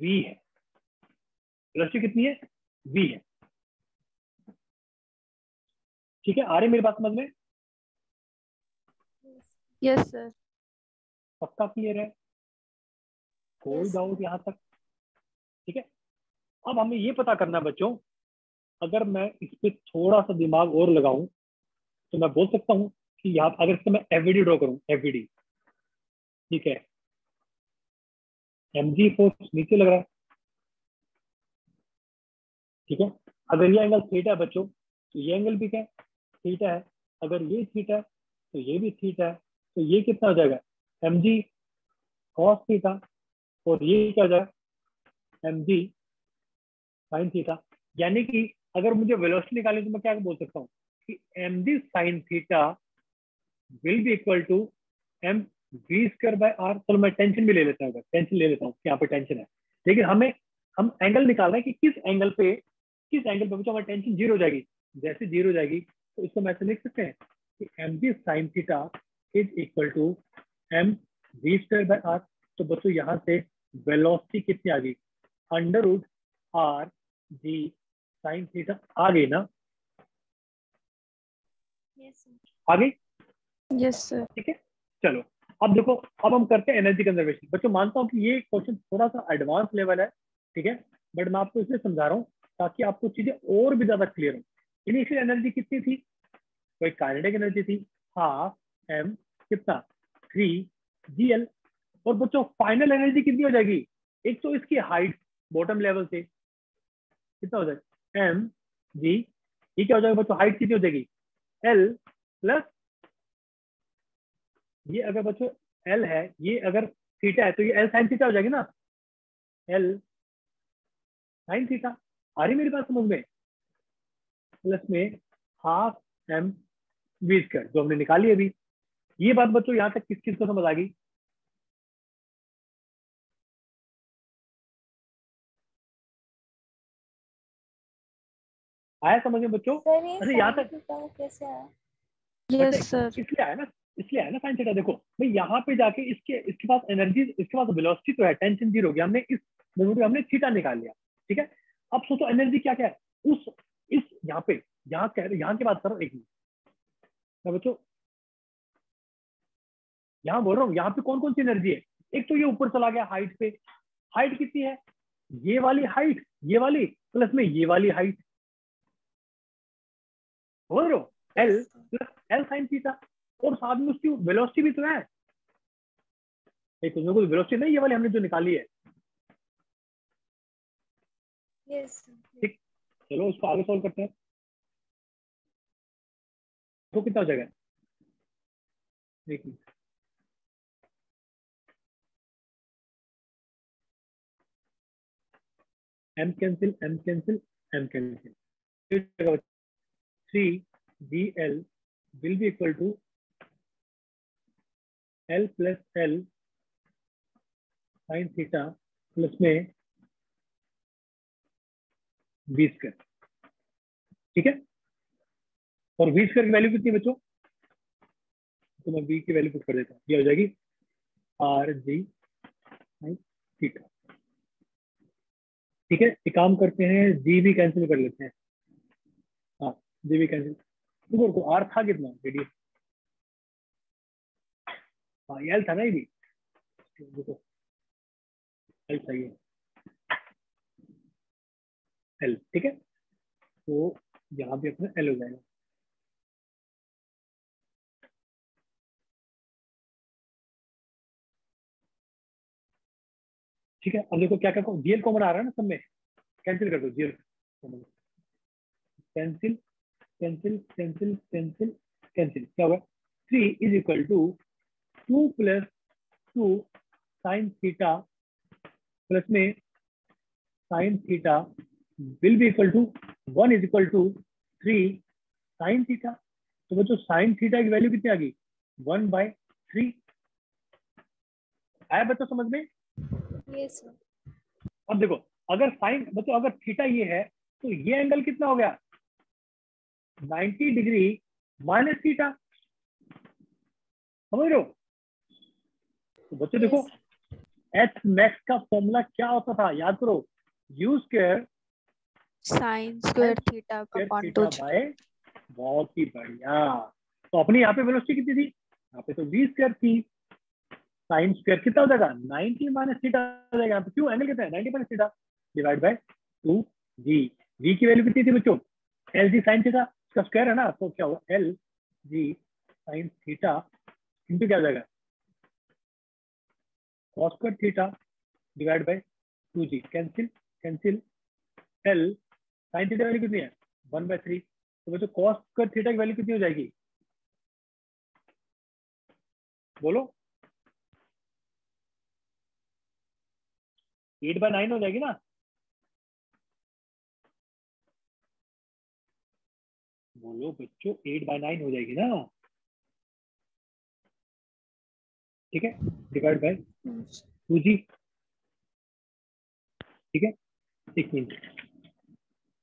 v है। वेलोसिटी कितनी है? v है। ठीक है? आ रही मेरी बात समझ में? यस सर पक्का क्लियर है? कोई Yes. डाउट यहाँ तक? ठीक है? अब हमें ये पता करना है बच्चों अगर मैं इस पर थोड़ा सा दिमाग और लगाऊँ तो मैं बोल सकता हूँ कि यहाँ अगर इसका मैं एवडी ड्रॉ करूँ एवडी ठीक है? एम जी फोर्स नीचे लग रहा है। ठीक है? अगर ये एंगल थीटा है बच्चों तो ये एंगल भी क्या है? थीटा है। अगर ये थीटा है तो ये भी थीटा है। तो ये कितना हो जाएगा? एम जी कॉस थीटा और ये क्या हो जाएगा? एम जी साइन थीटा यानी कि अगर मुझे वेलोसिटी निकालनी तो मैं क्या बोल सकता हूँ? कि m g sine theta will be equal to m v square by r चलो मैं टेंशन भी ले लेता हूँ टेंशन ले लेता हूँ यहाँ पे टेंशन है। लेकिन हमें हम एंगल निकाल रहे हैं कि किस एंगल पे किस एंगल पे बच्चों हमारी टेंशन ज़ीरो हो जाएगी। जैसे ज़ीरो हो जाएगी तो इसको मैं लिख सकते हैं कि m g sine theta is equal to m v square by r तो बच्चों यहाँ से वेलोसिटी कितनी आ गई? Under root r g sine theta आ गई ना? आ गई? सर ठीक है? चलो, अब देखो, अब हम करते हैं एनर्जी कंजर्वेशन बच्चों, मानता हूँ कि ये क्वेश्चन थोड़ा सा एडवांस लेवल है, ठीक है? बट मैं आपको इसलिए समझा रहा हूँ ताकि आपको चीज़ें और भी ज़्यादा क्लियर हो। इनिशियल एनर्जी कितनी थी? कोई काइनेटिक एनर्जी थी? हाफ़ एम कितना? थ्री जी एल और बच्चों फाइनल एनर्जी कितनी हो जाएगी? एक तो इसकी हाइट बॉटम लेवल से। कितना हो जाएगा एम जी ये क्या हो जाएगा बच्चों? हाइट कितनी हो जाएगी? एल प्लस ये अगर बच्चों एल है ये अगर थीटा है तो ये एल साइन थीटा हो जाएगी ना? एल साइन थीटा आ रही मेरी बात समझ में? प्लस में हाफ़ एम वी स्क्वायर जो हमने निकाली अभी। ये बात बच्चों यहाँ तक किस किस को समझ आ गई? आया समझ में बच्चों? अच्छा, यहाँ तक- कैसे आया? यस सर इसलिए आया ना? इसलिए आया ना साइन थीटा देखो भाई यहाँ पे जाके इसके इसके पास एनर्जी इसके पास वेलोसिटी तो है टेंशन ज़ीरो हो गया हमने इस मोमेंट में हमने थीटा निकाल लिया ठीक है? अब सोचो एनर्जी क्या क्या है? उस इस यहाँ पे यहाँ कह रहे यहाँ की बात कर रहा हूँ एक मिनट। बच्चों यहाँ बोल रहा हूँ यहाँ पे कौन कौन सी एनर्जी है? एक तो ये ऊपर चला गया हाइट पे। हाइट कितनी है? ये वाली हाइट ये वाली प्लस में ये वाली हाइट बोल रहे हो? L plus l sine theta और साथ में उसकी वेलोसिटी भी तो है। एक उसमें कोई वेलोसिटी नहीं ये वाली हमने जो निकाली है। यस चलो उसको आगे सॉल्व करते हैं। तो कितना जगह जाएगा? एक minute m cancel m cancel m cancel three d l will be equal to l plus l sine theta plus में वी स्क्वायर ठीक है? और वी स्क्वायर की वैल्यू कितनी बच्चों? तो मैं वी की वैल्यू पुट कर देता हूँ। ये हो जाएगी आर जी साइन थीटा ठीक है? एक काम करते हैं जी भी कैंसिल कर लेते हैं। हाँ जी भी कैंसिल देखो आर था कितना? रेडियस एल था ना ये भी। देखो। एल है एल ठीक है? तो यहाँ भी अपना एल हो जाएगा। ठीक है? अब देखो क्या क्या जीएल कॉमन आ रहा है ना सब में। कैंसिल कर दो g l common cancel cancel cancel cancel cancel क्या होगा three is equal to two plus two sine theta plus में sine theta will be equal to one is equal to three sine theta तो बच्चों sine theta की value कितनी आ गई? One by three आया बच्चों समझ में? यस सर अब देखो अगर साइन बच्चों अगर थीटा ये है तो ये एंगल कितना हो गया? 90 डिग्री माइनस थीटा समझ रहे हो? तो बच्चों देखो एच मैक्स का फॉर्मूला क्या होता था? याद करो u square sine square theta two बहुत ही बढ़िया। तो अपनी यहाँ पे वेलोसिटी कितनी थी? यहाँ पे तो वी स्क्वायर थी। साइन स्क्वायर कितना हो जाएगा? 90 माइनस थीटा हो जाएगा। यहाँ पे क्यों? एंगल कितना है? 90 minus theta divide by 2 g v की वैल्यू कितनी थी बच्चों? एल जी साइन थीटा इसका स्क्वायर है ना? तो क्या होगा l g sine theta into क्या हो जाएगा? Cos square theta divide by 2 g cancel cancel l sine theta value कितनी है? 1 बाय 3 तो बच्चों, cos square थीटा की वैल्यू कितनी हो जाएगी? बोलो। एट बाय नाइन हो जाएगी ना? बोलो बच्चों एट बाय नाइन हो जाएगी ना? ठीक है? डिवाइड बाय टू जी ठीक है? एक मिनट।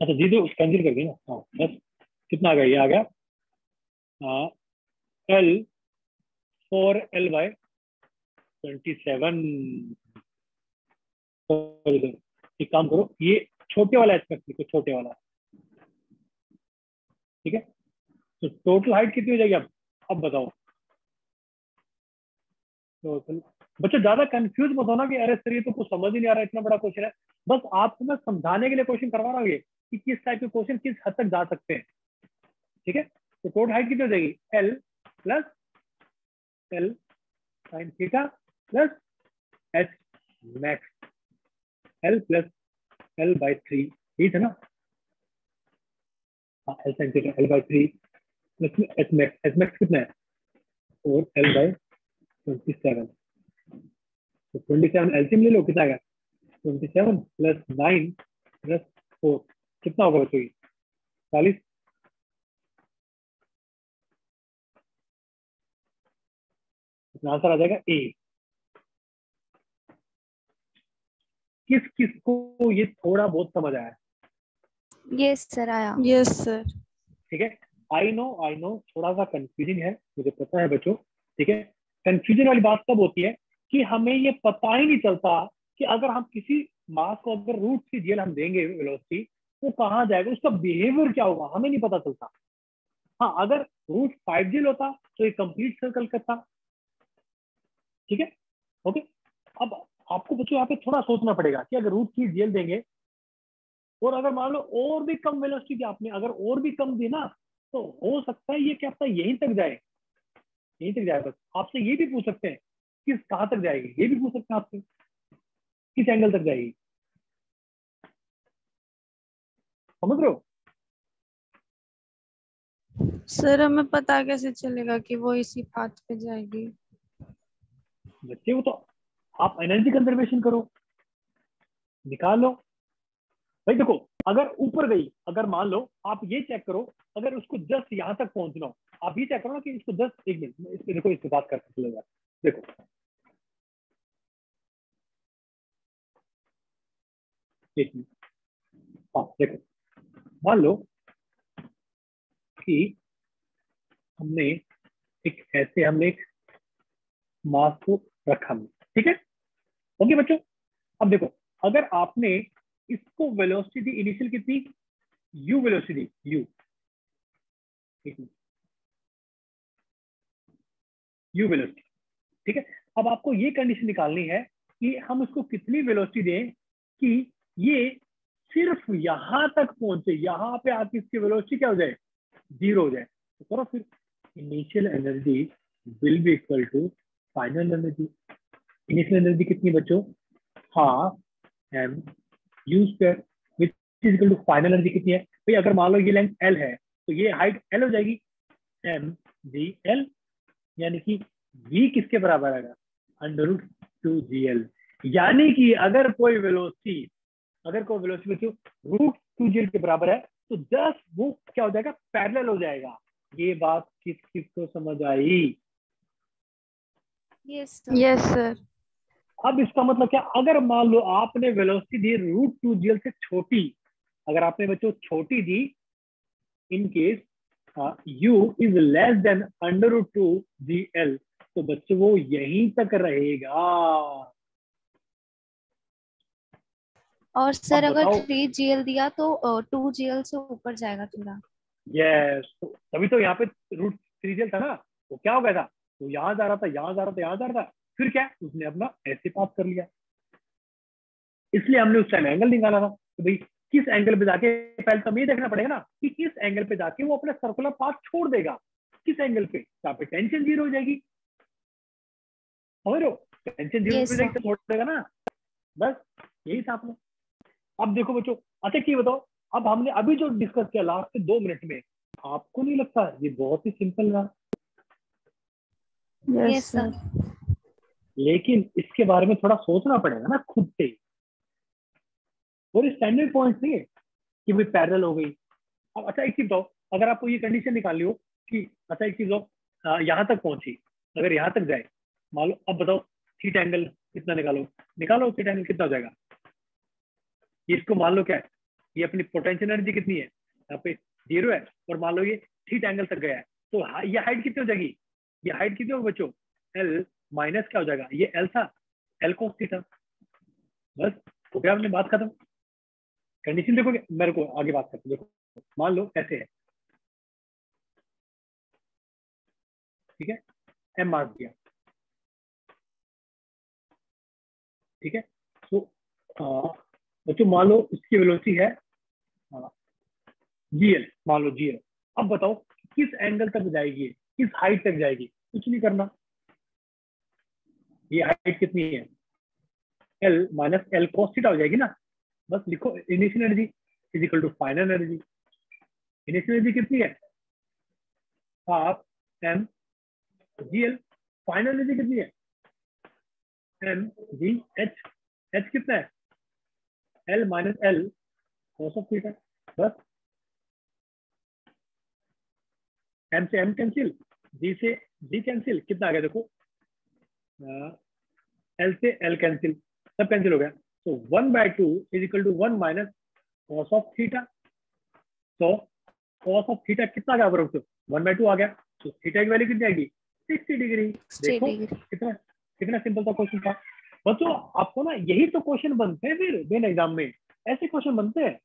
अच्छा जी तो कैंसिल कर देना। हाँ बस कितना आ गया? ये आ गया। L four l by twenty seven एक काम करो, ये छोटे वाला एस्पेक्ट लिखो, छोटे वाला। ठीक है? तो टोटल हाइट कितनी हो जाएगी? अब अब बताओ। टोटल बच्चे, ज़्यादा कंफ्यूज मत होना कि अरे सर ये तो कुछ समझ ही नहीं आ रहा, इतना बड़ा क्वेश्चन है। बस आपको मैं समझाने के लिए क्वेश्चन करवा रहा हूँ ये, कि किस टाइप के क्वेश्चन किस हद तक जा सकते हैं। ठीक है? तो टोट हाइट कितनी हो जाएगी? L plus l sine theta plus h max l plus l by three ठीक है ना? L sine theta l by three plus h max h max कितना है? और एल बाई ट्वेंटी सेवन तो ट्वेंटी सेवन एल्सियम ले लो कितना आएगा twenty seven plus nine plus four कितना होगा बच्चों चालीस? आंसर आ जाएगा ए किस किस को ये थोड़ा बहुत समझ आया? यस सर आया। यस सर ठीक है? आई नो आई नो थोड़ा सा कंफ्यूजिंग है मुझे पता है बच्चों। ठीक है? कंफ्यूजन वाली बात तब होती है कि हमें ये पता ही नहीं चलता कि अगर हम किसी मास को अगर रूट से जेल हम देंगे वेलोसिटी वो कहाँ जाएगा, उसका बिहेवियर क्या होगा, हमें नहीं पता चलता। हाँ अगर रूट फाइव जेल होता तो ये कंप्लीट सर्कल का था ठीक है? ओके अब आपको बच्चों यहाँ पे थोड़ा सोचना पड़ेगा कि अगर रूट थ्री जेल देंगे, और अगर मान लो और भी कम वेलोसिटी आपने, अगर और भी कम दी ना तो हो सकता है ये क्या यहीं तक जाए। यहीं तक जाएगा। आपसे ये भी पूछ सकते हैं किस कहाँ तक जाएगी? ये भी पूछ सकते हैं आपसे किस एंगल तक जाएगी? समझ रहे हो? सर हमें पता कैसे चलेगा कि वो इसी पाथ पे जाएगी? बच्चे को तो आप एनर्जी कंजर्वेशन करो निकाल लो। भाई देखो अगर ऊपर गई अगर मान लो आप ये चेक करो अगर उसको जस्ट यहाँ तक पहुँचना हो आप ये चेक करो ना कि इसको जस्ट एक मिनट इस पे देखो इसको बात करते चलेगा देखो। एक मिनट हाँ देखो। मान लो कि हमने एक ऐसे, हमने एक मास को रखा हमने, ठीक है? ओके बच्चों, अब देखो, अगर आपने इसको वेलोसिटी दी इनिशियल कितनी? U velocity u u velocity ठीक है? अब आपको ये कंडीशन निकालनी है कि हम उसको कितनी वेलोसिटी दें कि ये सिर्फ़ यहाँ तक पहुँचे, यहाँ पे आके इसकी वेलोसिटी क्या हो जाए? ज़ीरो हो जाए। तो करो फिर। Initial energy will be equal to final energy initial energy कितनी बच्चों? Half m u square which is equal to final energy कितनी है? भाई अगर मान लो ये लेंथ एल है तो ये हाइट एल हो जाएगी। एम जी एल यानी कि v किसके बराबर आएगा? Under root two g l यानी कि अगर कोई वेलोसिटी अगर कोई वेलोसिटी बच्चों रूट टू जी एल के बराबर है तो जस्ट वो क्या हो जाएगा? पैरेलल हो जाएगा। ये बात किस किस को समझ आई? यस यस सर अब इसका मतलब क्या? अगर मान लो आपने वेलोसिटी दी रूट टू जीएल से छोटी अगर आपने बच्चों छोटी दी in case u is less than under root two g l तो बच्चों वो यहीं तक रहेगा। और सर अगर। थ्री जीएल दिया तो टू जीएल से ऊपर जाएगा थोड़ा। यस तो तभी तो यहाँ पे रूट थ्री जेल था ना। वो क्या हो गया था? वो यहाँ जा रहा था यहाँ जा रहा था यहाँ जा रहा था। फिर क्या? उसने अपना ऐसे पास कर लिया। इसलिए हमने उस टाइम एंगल निकाला था। तो भाई किस एंगल पे जाके पहले तो हमें ये देखना पड़ेगा ना कि किस एंगल पे जाके वो अपना सर्कुलर पाथ छोड़ देगा। किस एंगल पे? यहाँ पे टेंशन ज़ीरो हो जाएगी। समझ हो? टेंशन ज़ीरो Yes, पे. जाके छोड़ देगा ना। बस यही था आपने अब देखो बच्चों अच्छा की बताओ। अब हमने अभी जो डिस्कस किया लास्ट के दो मिनट में आपको नहीं लगता? ये बहुत ही सिंपल रहा। यस सर सर लेकिन इसके बारे में थोड़ा सोचना पड़ेगा ना खुद से। ही। और स्टैंडर्ड पॉइंट नहीं है कि भाई पैरेलल हो गई। अब अच्छा एक चीज़ बताओ, अगर आपको ये कंडीशन निकालनी हो कि अच्छा एक चीज़ बताओ यहाँ तक पहुँची, अगर यहाँ तक जाए, मान लो, अब बताओ थीट एंगल कितना निकालो? निकालो थीट एंगल कितना हो जाएगा? इसको मान लो क्या है? ये अपनी पोटेंशियल एनर्जी कितनी है? यहाँ पे ज़ीरो है, और मान लो ये थीट एंगल तक गया है। तो हा- ये हाइट कितनी हो जाएगी? ये हाइट कितनी होगी बच्चों? एल माइनस क्या हो जाएगा? ये एल था एल कोस थीटा। बस हो गया हमने बात खत्म? कंडीशन देखोगे मेरे को आगे बात करते देखो, मान लो, ऐसे है। ठीक है? एम मार्क दिया। ठीक है? तो बच्चों, मान लो, इसकी वेलोसिटी है जीएल मान लो जीएल अब बताओ, किस एंगल तक जाएगी किस हाइट तक जाएगी? कुछ नहीं करना। ये हाइट कितनी है? L minus l cos theta हो जाएगी ना। बस लिखो initial energy is equal to final energy initial energy कितनी है? Half m g l final energy कितनी है? एम जी एच एच कितना है? L minus l of theta बस। एम से एम कैंसिल जी से जी कैंसिल कितना आ गया देखो? एल से एल कैंसिल सब कैंसिल हो गया। तो one by two is equal to one minus cos of theta. तो कॉस ऑफ़ थीटा कितना आ गया बरोबर वन बाय टू आ गया। तो थीटा की वैल्यू कितनी आएगी? Sixty degree. देखो कितना कितना सिंपल था क्वेश्चन था। बच्चों आपको ना यही तो क्वेश्चन बनते हैं फिर मेन एग्ज़ाम में। ऐसे क्वेश्चन बनते हैं।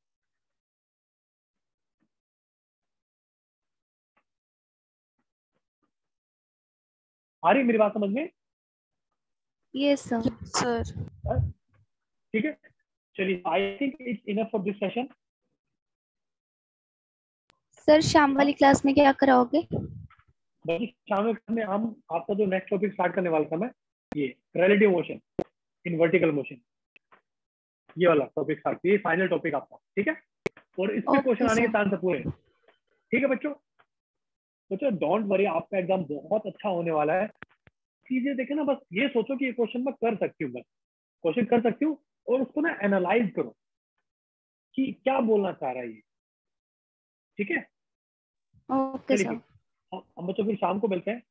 आ रही मेरी बात समझ में? यस सर सर ठीक है? चलिए I think it's enough for this session sir शाम वाली क्लास में क्या कराओगे? शाम में हम आपका जो नेक्स्ट टॉपिक स्टार्ट करने वाला था मैं ये relative motion in vertical motion ये वाला टॉपिक स्टार्ट ये फाइनल टॉपिक आपका ठीक है? और इसमें क्वेश्चन आने के. चांस पूरे। ठीक है बच्चों? बच्चों डोंट वरी आपका एग्ज़ाम बहुत अच्छा होने वाला है। चीज़ें देखे ना बस ये सोचो कि ये क्वेश्चन मैं कर सकती हूँ बस। क्वेश्चन कर सकती हूँ और उसको ना एनालाइज करो कि क्या बोलना चाह रहा है ये। ठीक है? चलिए सर। हम हम बच्चों फिर शाम को मिलते हैं।